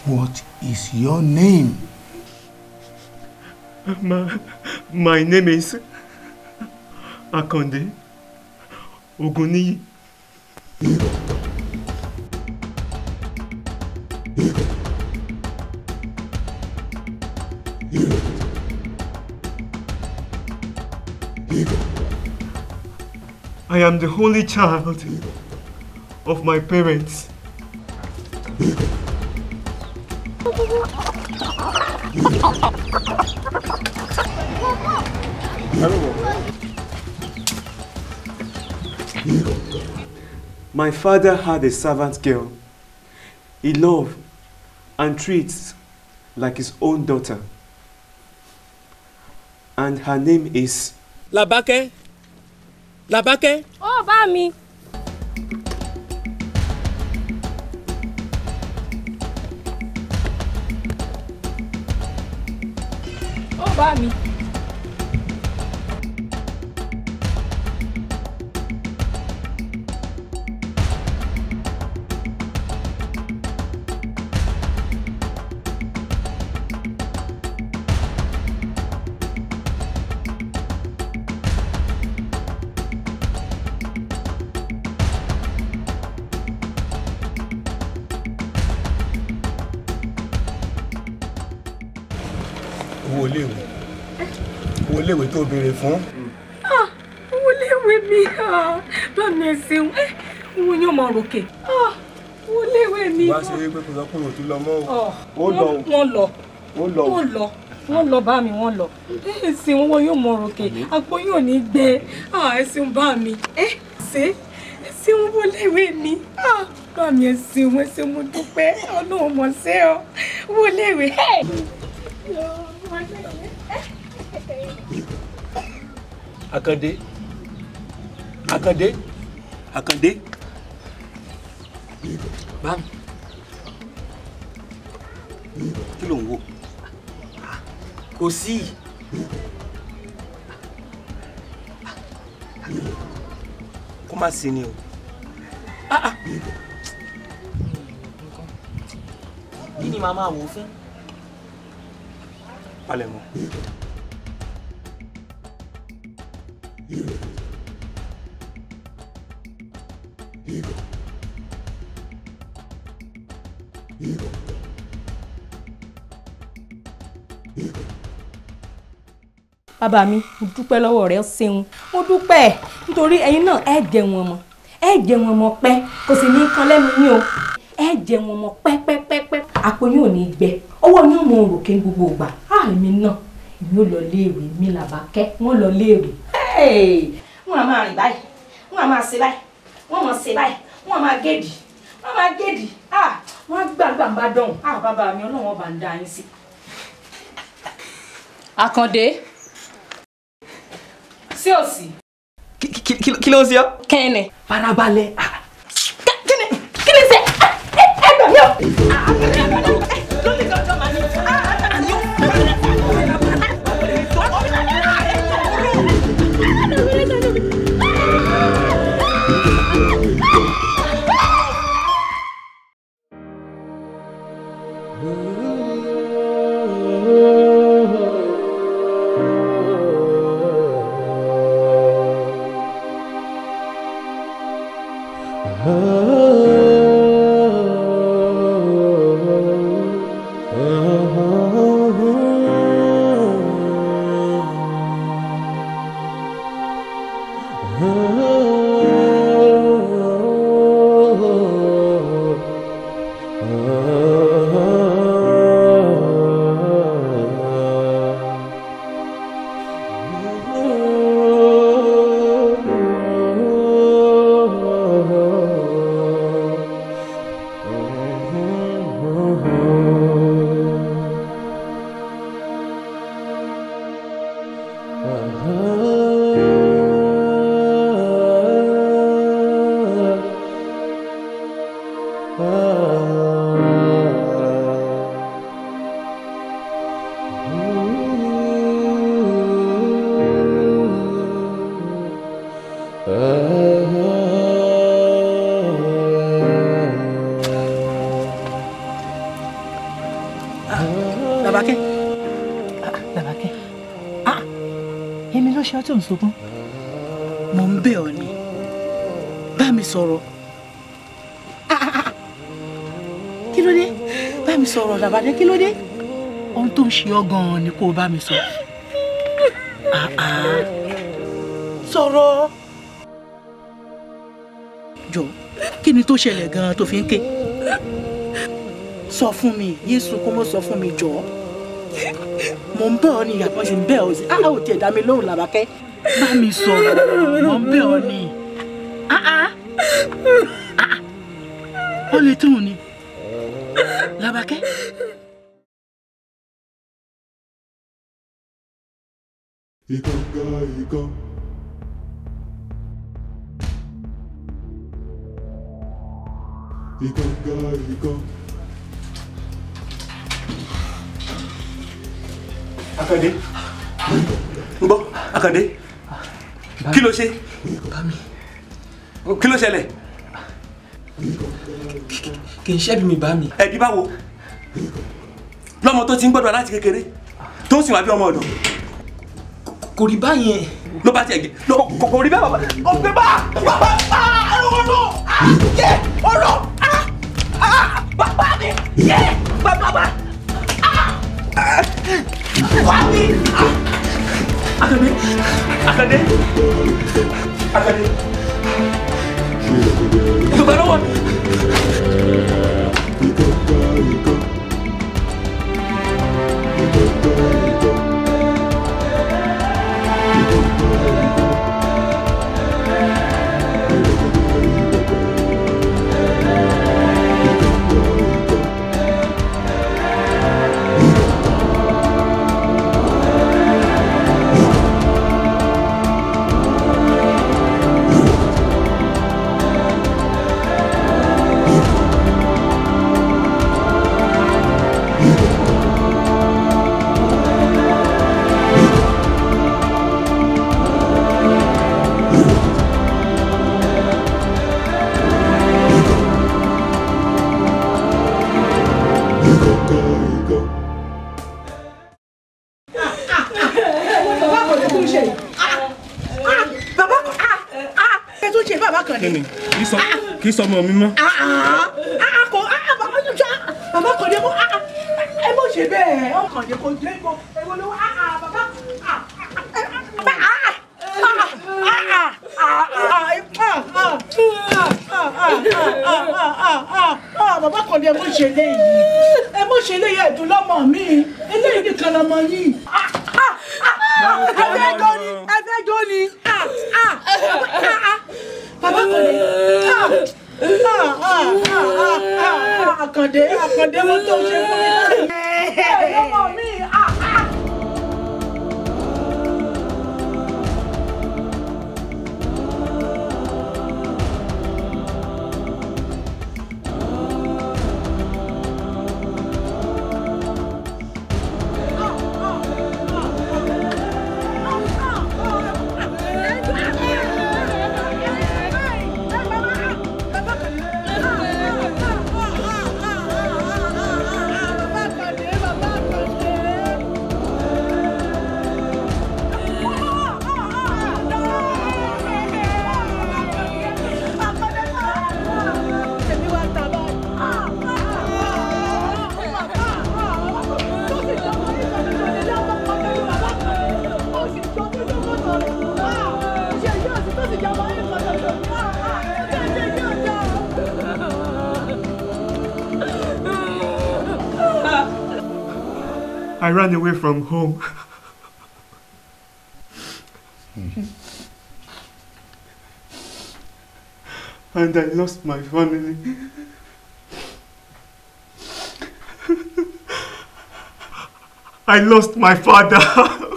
What is your name? My, my name is Akande Oguni. I am the only child of my parents. My father had a servant girl he loved and treats like his own daughter. And her name is Labake Labake. Oh, Ó bá mi. Iléèwé tó béèrè fún. Ah, owó léwé mi ah, bá mi ẹ ṣeun. Ẹ owó yóò máa ròkè. Ah, owó léwé mi. wá é pé kò sọ pé òtún lọ mọ́ o. Lọ wọ́n lọ. Wọ́n lọ. Wọ́n lọ bá mi wọ́n lọ. Ẹ̀sìn wọn yóò mọ òròkè àpò yóò ní gbẹ. Ẹ̀sìn bá mi. Ẹ̀ ṣe ẹ̀sìn wọ léwé mi bá mi ẹ̀sìn wọn ẹ̀sìn mo dúpẹ́. Ọlọ́run mọ̀ ṣe ọ wọ léwé. Àkàndé. Àkàndé. Àkàndé. Bámi kí ló ń wò? Kò sí. Kó má sí ni o. Ah, ah. kí ni màá máa wò fún palẹ̀mọ́. Bàbá mi mo dúpẹ́ lọ́wọ́ rẹ ṣeun. Mo dúpẹ́ nítorí ẹ̀yin náà ẹ jẹ wọn mọ́ ẹ jẹ wọn mọ́ pẹ́ kò sì ní kan lẹ́nu yín o. Ẹ jẹ wọn mọ́ pẹ́pẹ́pẹ́pẹ́ àpò yín ò ní gbẹ. Ọwọ́ yín ò mọ òròkè gbogbo ìgbà. Á èmi náà èmi ò lọ léèwé mi làbákẹ́ wọ́n lọ léèwé wọ́n á máa rìn báyìí wọ́n á máa ṣe báyìí wọ́n máa ṣe báyìí wọ́n á máa géèdì wọ́n á máa géèdì wọ́n á gbàgbà ń bá dọ̀hùn bàbá mi ọlọ́wọ́n bá ń dá yín sí. Àkàndé sí òsì. kí ló ń ṣe ọ́. kẹ́ni. farabalẹ̀. kí ni kí ni ṣe ẹ ẹ gbà mí o. Làbákẹ́ Làbákẹ́ ah èmi ló ṣe ọ́ tó ń sunkún. Mo ń bẹ̀ ọ́ ni. Bá mi sọ̀rọ̀. Ah, ah, ah. kí ló dé? Bá mi sọ̀rọ̀ Làbákẹ́ kí ló dé? Ohun tó ń ṣe ọ́ gan-an ni kó o bá mi sọ. Sọ̀rọ̀ jọ kí ni tó ṣẹlẹ̀ gan-an tó fi ń ké sọ fún mi yéésù kó mọ sọ fún mi jọ mo ń bẹ̀ ọ́ ni ìyàpọ̀ sì ń bẹ̀ ọ́ sí a ò tiẹ̀ dá mi lóhùn làbákẹ́ bá mi sọ̀rọ̀ mo ń bẹ̀ ọ́ ni Ah, ah. Ah, ah. ó lè tóun ni làbákẹ́. Iganga, iganga. Iganga, iganga. Àkàndé ń gbọ́ Àkàndé kí ló ṣe? Kí ló ṣẹlẹ̀? Kì í ṣẹ́bi mi bá mi. ẹbí báwo? Lọ́mọ tó ti ń gbọ́dọ̀ láti kékeré tó ń sìn wá bí ọmọ ọ̀dọ̀. Kò rí báyẹn. ló bá tiẹ̀ gé. Kò rí bẹ́ẹ̀ bàbá. Ọ̀gbẹ́ bá! Bàbá ọ̀rọ̀ yẹ ọ̀rọ̀ bàbá mi yẹ bàbá bá wà mí. Àkàndé Àkàndé Àkàndé ìgbà kì í sọmọ mi mọ́. àkọ bàbá yóò já bàbá kàn dé kó ẹ bó ṣe bẹ́ẹ̀ ọkàn dé kó dé kó ẹ wọlé wá bàbá. Bàbá kan ni ẹ mú ṣe léyìí. Ẹ mú ṣe léyìí ẹ̀dùn lọ́mọ mi. Eléyìí nìkan lọmọ yìí. Ẹfẹ́ jó ni. Ẹfẹ́ jó ni. Bàbá kan ni. Ah ah ah ah ah! I can't deal. Àkàndé Àkàndé mo tó ṣe fún mi. I ran away from home. and I lost my family. I lost my father.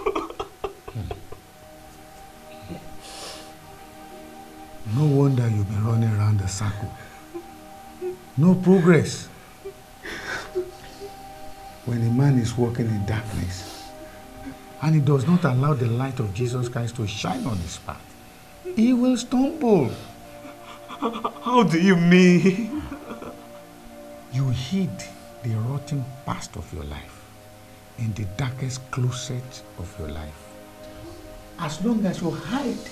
No wonder you've been running around the circle. No progress. When a man is walking in darkness and he does not allow the light of Jesus Christ to shine on his path, he will stumble. How do you mean? You hid the rotten past of your life in the darkest closet of your life. As long as you hide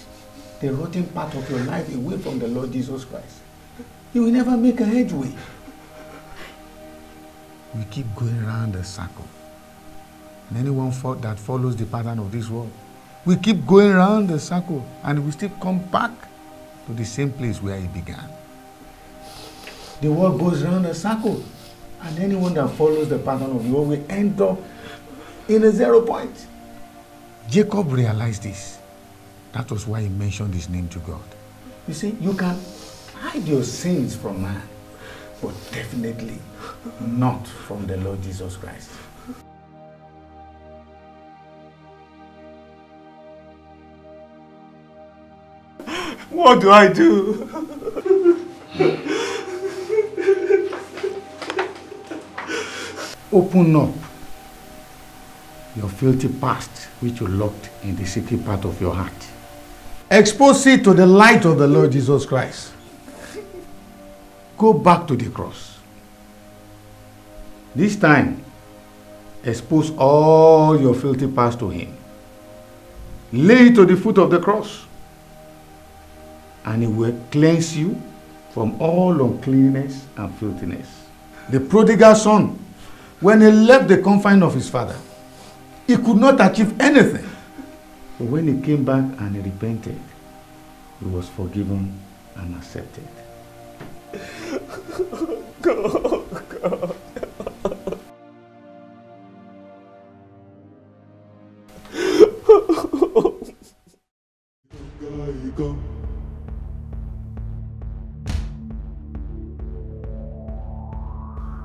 the rotten part of your life away from the Lord Jesus Christ, you will never make a headway. We keep going around the circle. And anyone that follows the pattern of this world, we keep going around the circle and we still come back to the same place where it began. The world goes around a circle, and anyone that follows the pattern of the world will end up in a zero point. Jacob realized this. That was why he mentioned his name to God. You see, you can hide your sins from man, but definitely not from the Lord Jesus Christ. What do I do? Open up your filthy past, which you locked in the secret part of your heart. Expose it to the light of the Lord Jesus Christ. Go back to the cross. This time, expose all your filthy past to Him. Lay it to the foot of the cross, and He will cleanse you from all uncleanness and filthiness. The prodigal son, when he left the confine of his father, he could not achieve anything. But when he came back and he repented, he was forgiven and accepted.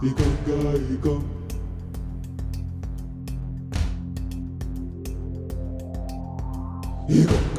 Ikonga. Ikonga.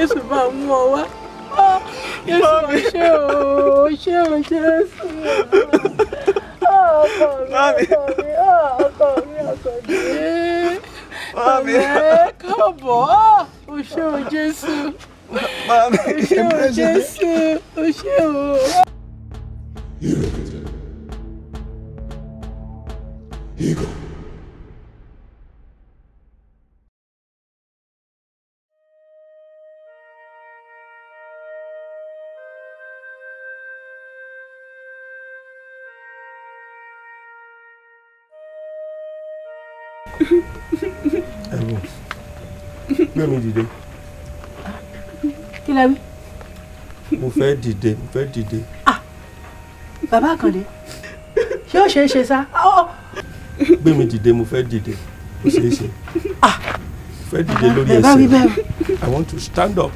Jésù bá mú ọ wá. Ah, Jésù ṣé o, ṣé o Jésù. Ah, ọkọ mi, ọkọ mi, ah, ọkọ mi, Àkàndé. Mami. Ọ̀rẹ́ káàbọ̀. Ò ṣé o Jésù. Mami. Ò ṣé o Jésù. Ò ṣé o. gbé mi dìde Kí lẹ wí? mo fẹ́ dìde mo fẹ́ dìde Bàbá Àkàndé. Ṣé ó ṣeé ṣe sá? Gbé mi dìde mo fẹ́ dìde ó ṣeé ṣe mo fẹ́ dìde lórí ẹsẹ̀. I want to stand up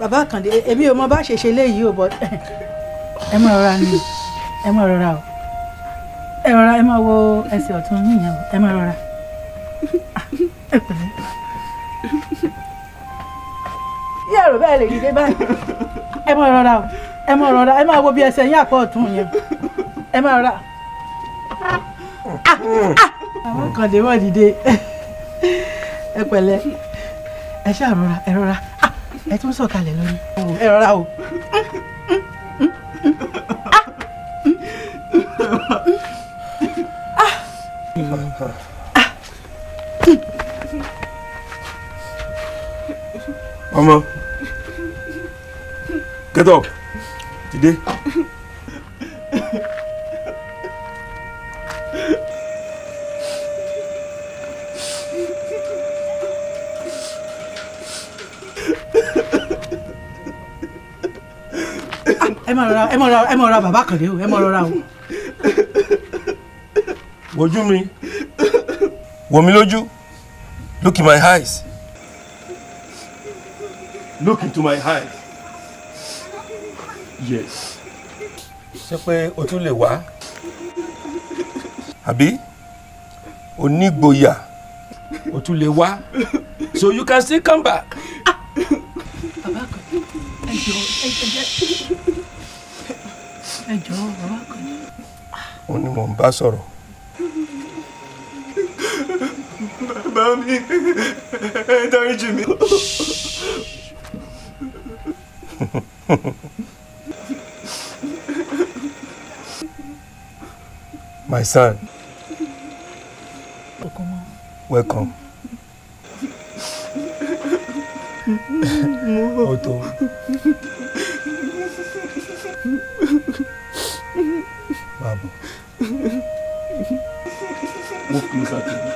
Bàbá Àkàndé, èmi ò mọ bá ṣe ṣe léyìí o, but ẹ máa rọra ni ẹ máa rọra o. Ẹ rọra ẹ máa wo ẹsẹ̀ ọ̀tún yín yẹn ẹ máa rọra. Ah, Ẹ pẹ̀lẹ́. Bí ẹ̀rọ bẹ́ẹ̀ lè dìde báyìí. Ẹ máa rọra o, ẹ máa rọra, ẹ máa wo bí ẹsẹ̀ yín àpọ̀ ọ̀tún yẹn. Ẹ máa rọra. Ah, ah, Bàbá Àkàndé wọ́n dìde. Ẹ pẹ̀lẹ́. Ẹ ṣáà rọra, ẹ rọra. Ẹ tún sọ̀kalẹ̀ lórí. Ẹ rọra o. Mm. Mama, get up. Today. Ah, ẹ mọ̀ rọra ẹ mọ̀ rọra bàbá kan lé o ẹ mọ̀ rọra o wojú mi. Wò mí lójú. Look in my eyes. Look into my eyes. Yes. Ṣé pé o tún lè wá? Àbí? Onígboyà. O tún lè wá. So you can still come back. bàbá Àkàndé ẹ jọ ẹ jọ bàbá Àkàndé. ó ní mò ń bá sọ̀rọ̀ Bàbá mi, ẹ dáríjì my son. Welcome Otto Babo. Move closer to me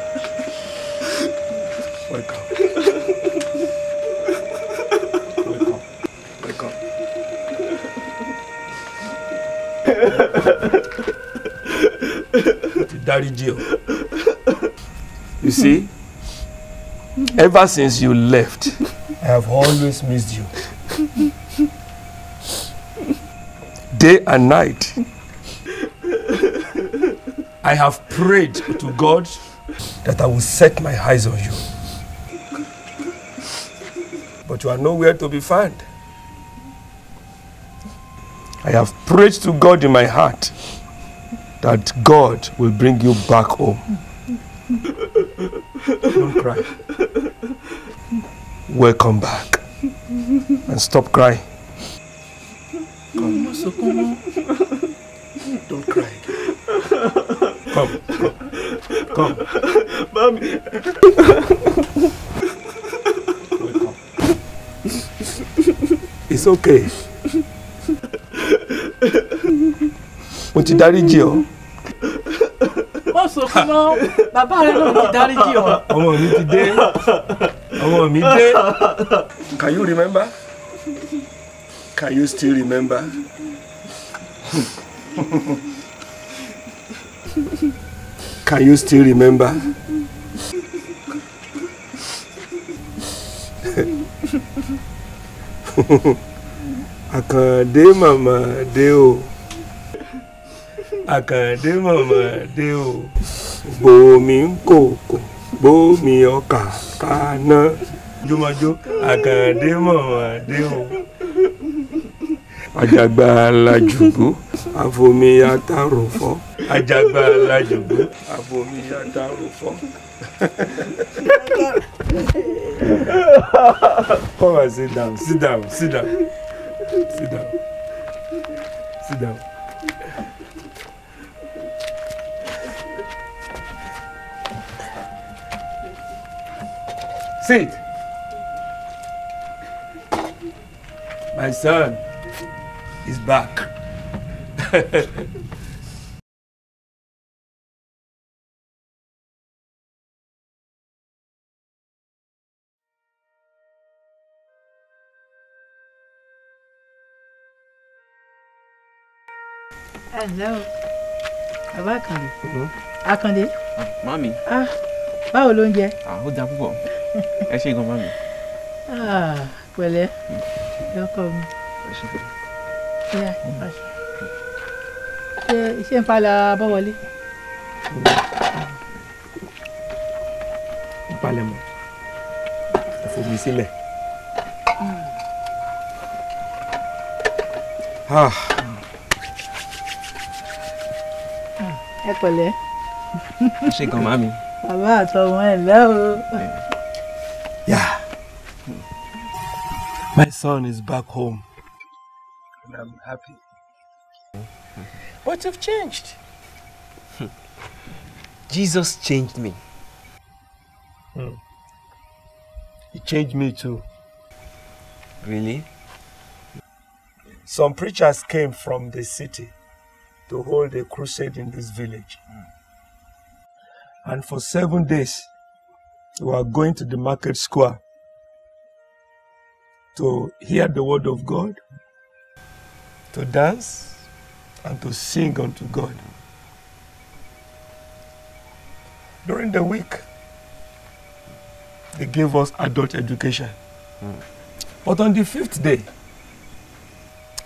welcome welcome welcome ti dáríjì o. You see, ever since you left, I have always missed you. Day and night, I have prayed to God that I will set my eyes on you. But you are nowhere to be found. I have prayed to God in my heart that God will bring you back home. Don't cry. Welcome back. And stop crying. Sunkún. Don't cry. Come, come, come. Mami. It's okay. Mo ti dáríjì ọ́. Má sunkún mọ́. Bàbá rẹ̀ náà ti dáríjì ọ́. Ọmọ mi ti dé. Ọmọ mi dé. Can you remember? Can you still remember? Can you still remember? àkàndé màmá dé o àkàndé màmá dé o gbòmí kòkò gbòmí ọkà kaná jómọjó àkàndé màmá dé o àjàgbá lajùbú àfomi àtàròfọ àjàgbá lajùbú àfomi àtàròfọ. Come and sit down, sit down, sit down, sit down, sit down. Sit. My son is back. Hello. Bàbá Àkàndé. Àkàndé. Mami, Ah, báwo ló ń jẹ? ah, ó dáa púpọ̀. Ẹ ṣe gan mami. Ah, pẹ̀lẹ́. Lọ́kọ mi. Ṣe. Iṣẹ́ ń palẹ̀ abọ́ wọlé? Ó palẹ̀ mọ́. Ẹ fomi sílẹ̀. Ah, Ẹ pẹ̀lẹ́. Ṣe gan mami. Bàbá àtọmọ ẹ̀ lẹ́ o. My son is back home. And I'm happy. But you've changed. Hmm. Jesus changed me. Hmm. He changed me too. Really? Some preachers came from the city to hold a crusade in this village. Hmm. And for seven days, we were going to the market square to hear the word of God, to dance, and to sing unto God. During the week, they gave us adult education. Hmm. But on the fifth day,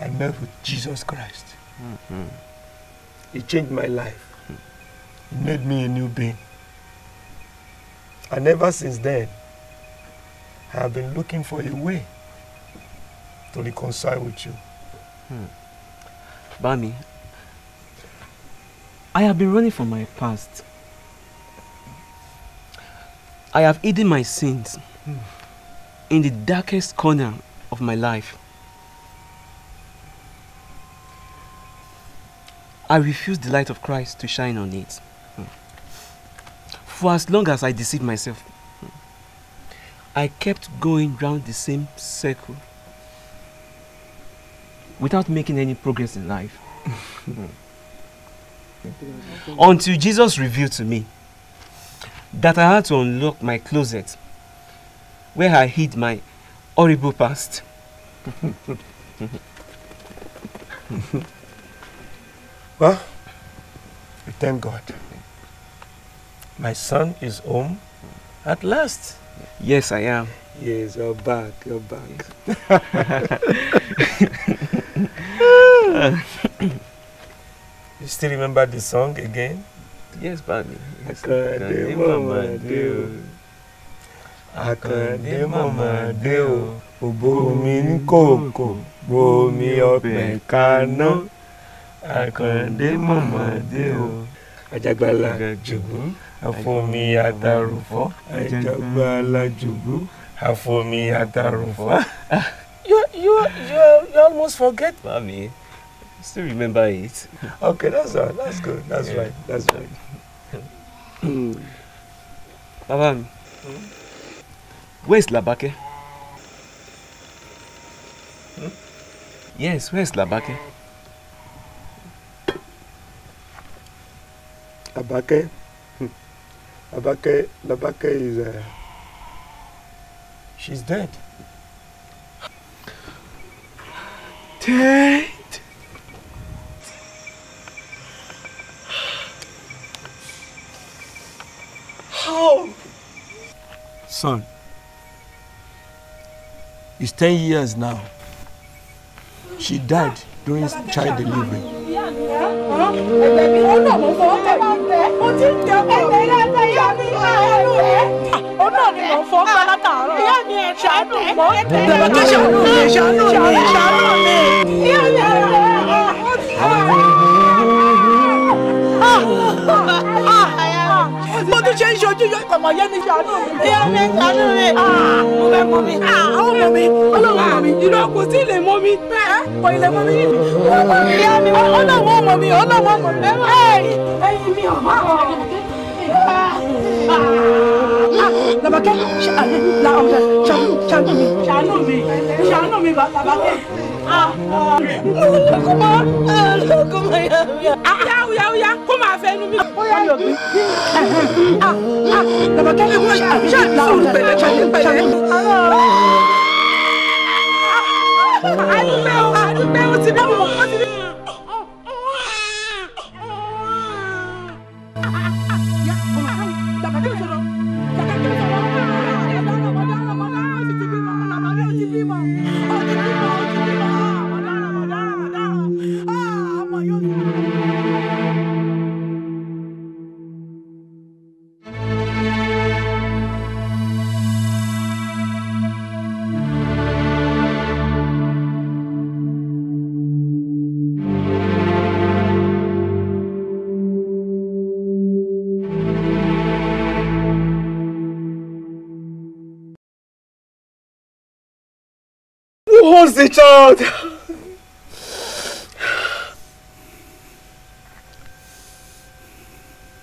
I met with Jesus Christ. Hmm. He changed my life. He made me a new being. And ever since then, I have been looking for a way to reconcile with you. Hmm. Bami, I have been running from my past. I have hidden my sins hmm. in the darkest corner of my life. I refuse the light of Christ to shine on it. Hmm. For as long as I deceived myself, I kept going round the same circle without making any progress in life. Until Jesus revealed to me that I had to unlock my closet where I hid my horrible past. Well, we thank God. My son is home at last. Yes, I am. Yes, you're back. You're back. you still remember the song again? Yes, Bami. Yes. Akande mama de o. Akande mama de o. Bomi ní kòkò, bomi ọbẹ̀ kaná. Akande mama de o. Ajagbala jùbú, àfomi àtàrùfọ́. Ajagbala jùbú, àfomi àtàrùfọ́. You, you, you, almost forget. Bami, still remember it. Okay, that's all. That's good. That's right. That's right. Baba, where's Labake? Yes, where's Labake? Abake, hmm. Abake, Labake is uh, she's dead. Dead? How? Son, it's 10 years now She died during child delivery. ẹ̀jẹ̀ mi ó tún ṣe ń ṣojú yọ ìpamọ́ yẹn mi ṣàánú mi. ìyá mi ṣàánú mi. mo fẹ́ mọ mi. àwọn ọmọ mi ọlọ́run mọ mi. ìlú ọkùn tí ilé mọ mi. kò ilé mọ mi. ìyá mi ọlọ́run mọ mi ọlọ́run mọ mi. ẹyin mi ọ̀hún àwọn Labake, ṣàánú mi, ṣàánú mi, ṣàánú mi, Labake. Kọ́mọ kọ́mọ yà Ah, ah. yàwù yà kó máa fẹ́ nu mi. Bàbá kẹ́lẹ́ kó ṣe àdúrà pẹ̀lẹ́ pẹ̀lẹ́ pẹ̀lẹ́. Àdúgbò àdúgbò ti bí mo ti bí. Mo. Who child?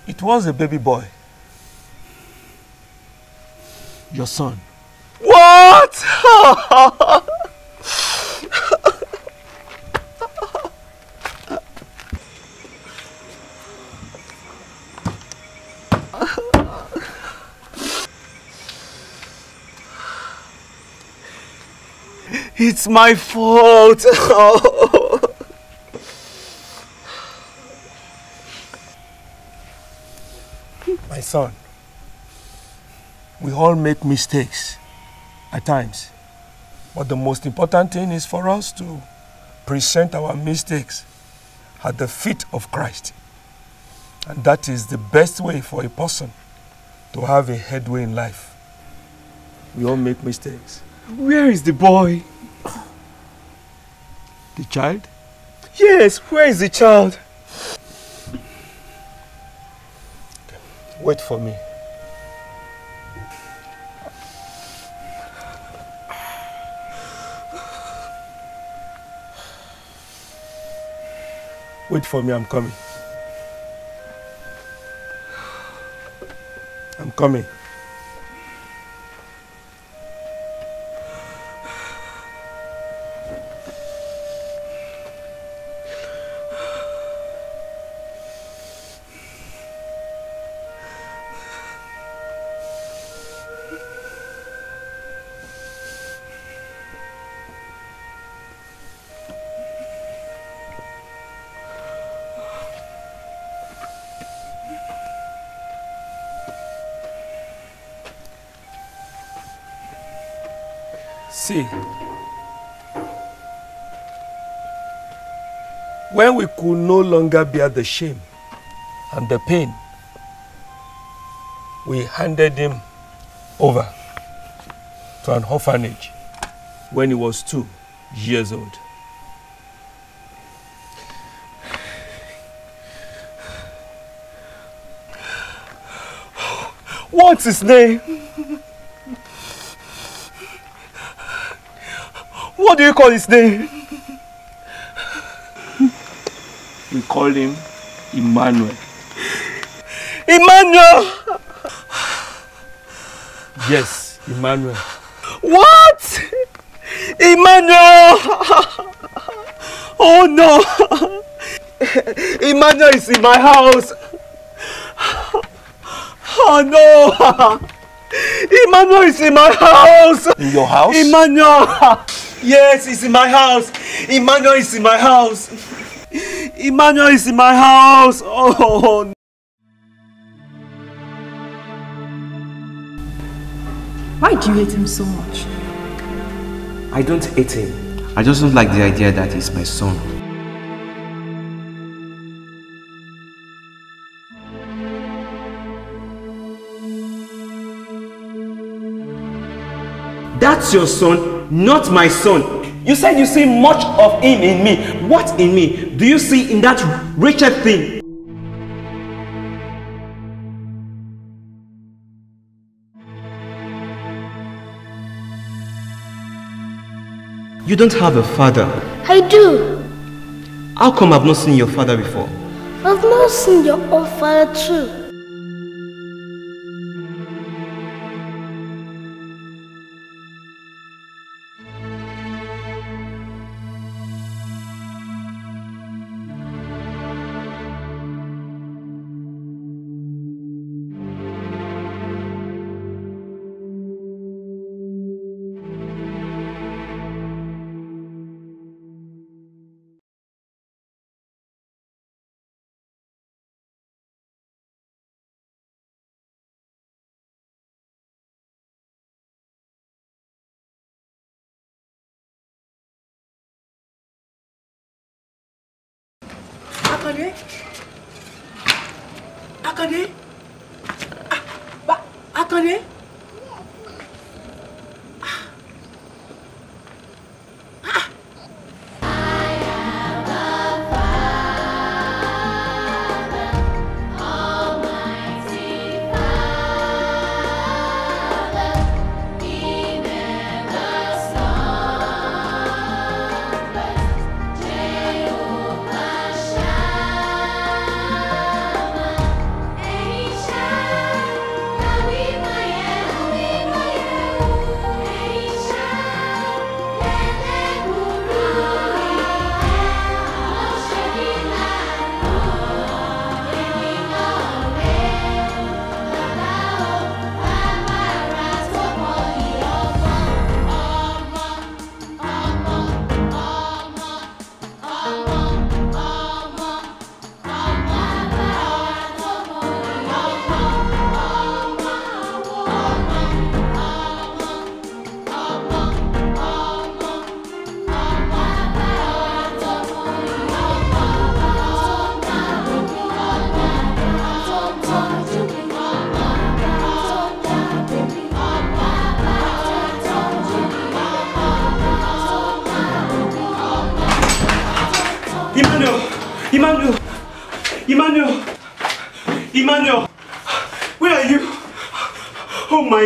It was a baby boy. Your son. What? It's my fault. My son, we all make mistakes at times. But the most important thing is for us to present our mistakes at the feet of Christ. And that is the best way for a person to have a headway in life. We all make mistakes. Where is the boy? The child? Yes, where is the child? Wait for me. Wait for me, I'm coming. I'm coming. No longer bear the shame and the pain, we handed him over to an orphanage when he was two years old. What's his name? What do you call his name? We call him Emmanuel. Emmanuel! Yes, Emmanuel. What? Emmanuel! Oh no! Emmanuel is in my house! Oh no! Emmanuel is in my house! In your house? Emmanuel! Yes, he's in my house! Emmanuel is in my house! Emmanuel is in my house! Oh no! Why do you hate him so much? I don't hate him. I just don't like the idea that he's my son. That's your son, not my son. You said you see much of him in me. What in me do you see in that wretched thing? You don't have a father. I do. How come I've not seen your father before? I've not seen your own father too.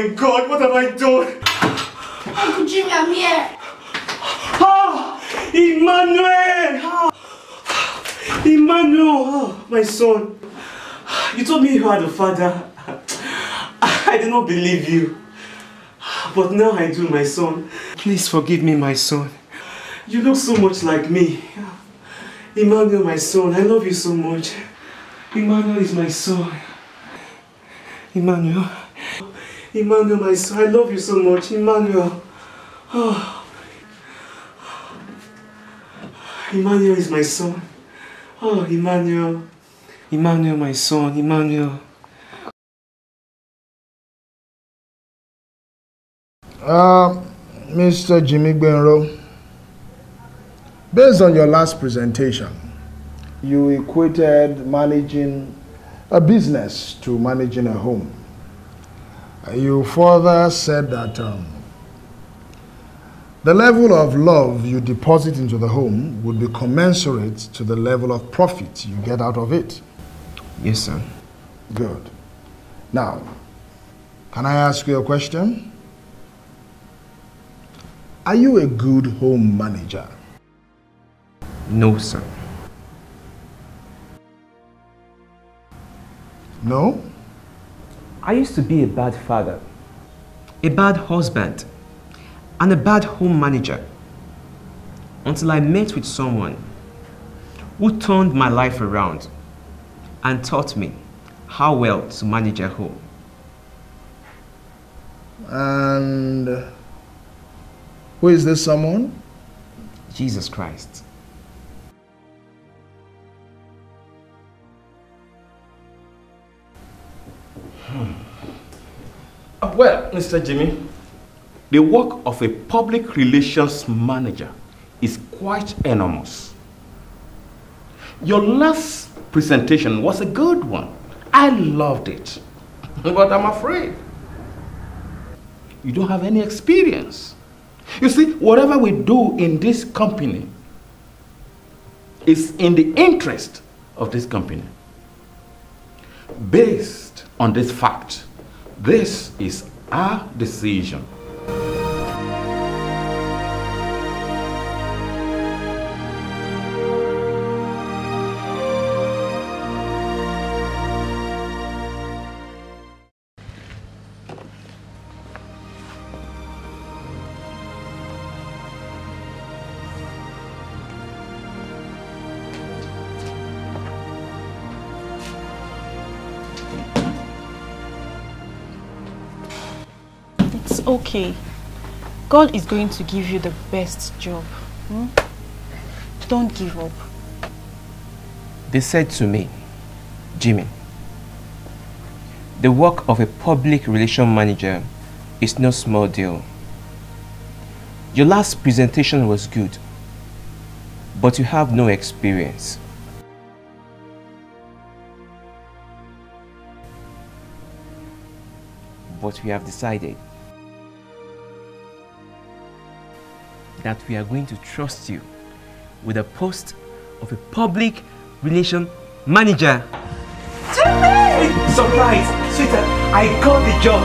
My god, what have I done? Uncle Jimmy, I'm here. Ah! Emmanuel! Ah! Emmanuel! Oh, my son. You told me you had a father. I did not believe you. But now I do, my son. Please forgive me, my son. You look so much like me. Emmanuel, my son, I love you so much. Emmanuel is my son. Emmanuel. Emmanuel, my son, I love you so much. Emmanuel. Oh. Emmanuel is my son. Oh, Emmanuel. Emmanuel, my son. Emmanuel. Uh, Mr. Jimmy Benro, based on your last presentation, you equated managing a business to managing a home. You further said that um, the level of love you deposit into the home would be commensurate to the level of profit you get out of it. Yes, sir. Good. Now, can I ask you a question? Are you a good home manager? No, sir. No? I used to be a bad father, a bad husband, and a bad home manager until I met with someone who turned my life around and taught me how well to manage a home. And who is this someone? Jesus Christ. Uh, Well, Mr. Jimmy, the work of a public relations manager is quite enormous. Your last presentation was a good one. I loved it. But I'm afraid you don't have any experience. You see, whatever we do in this company is in the interest of this company. Based on this fact, this is our decision. Okay. God is going to give you the best job. hmm? Don't give up. They said to me, Jimmy, the work of a public relation manager is no small deal. Your last presentation was good, but you have no experience. But we have decided that we are going to trust you with the post of a public relation manager. Jimmy! Surprise! Sweetheart, I got the job.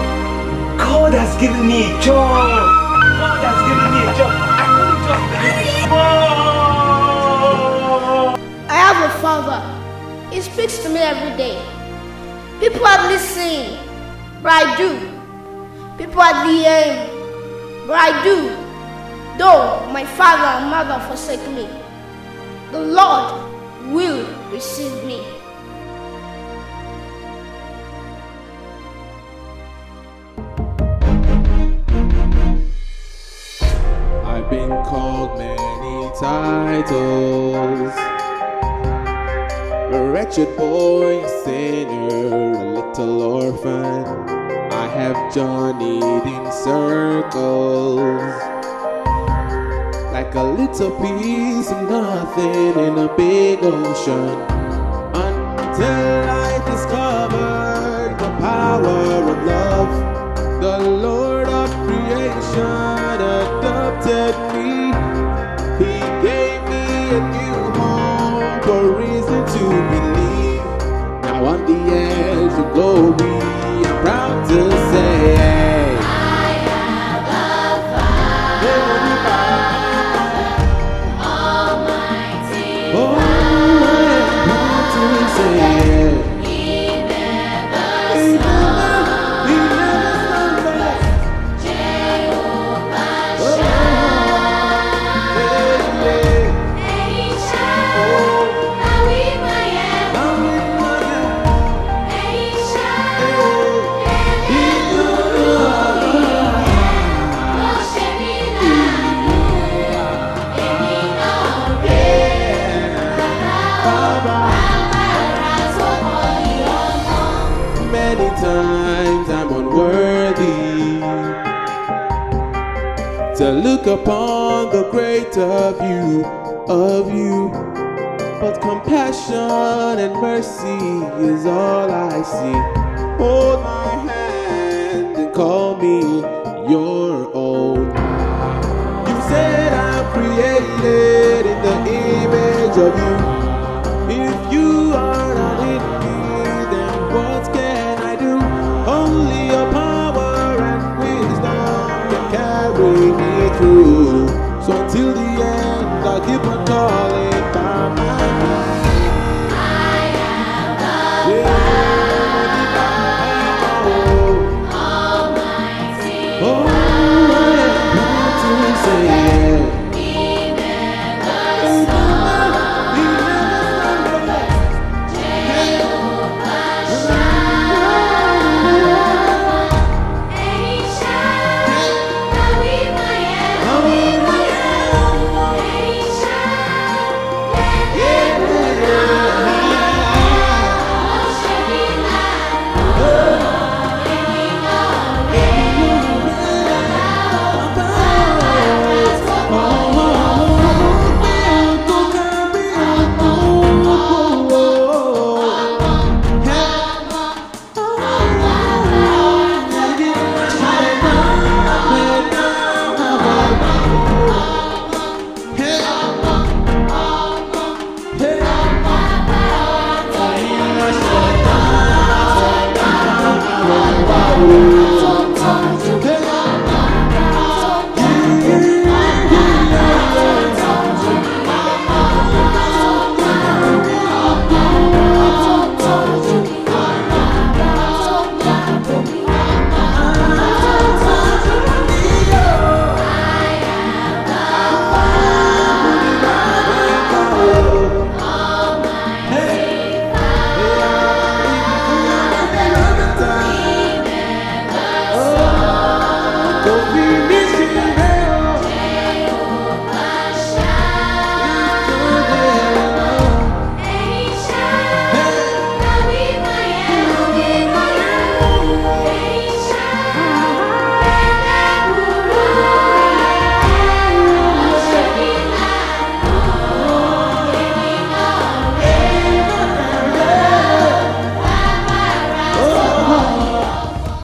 God has given me a job. God has given me a job. I couldn't just believe it. I have a father. He speaks to me every day. People hardly sing, but I do. People hardly aim, but I do. Though my father and mother forsake me, the Lord will receive me. I've been called many titles. A wretched boy, a sinner, a little orphan. I have journeyed in circles. Like a little piece of nothing in a big ocean. Until I discovered the power of love. The Lord of creation adopted me. He gave me a new home for reason to believe. Now on the edge of glory, I'm proud to say. Upon the greater view of you. But compassion and mercy is all I see. Hold my hand and call me your own. You said I'm created in the image of you.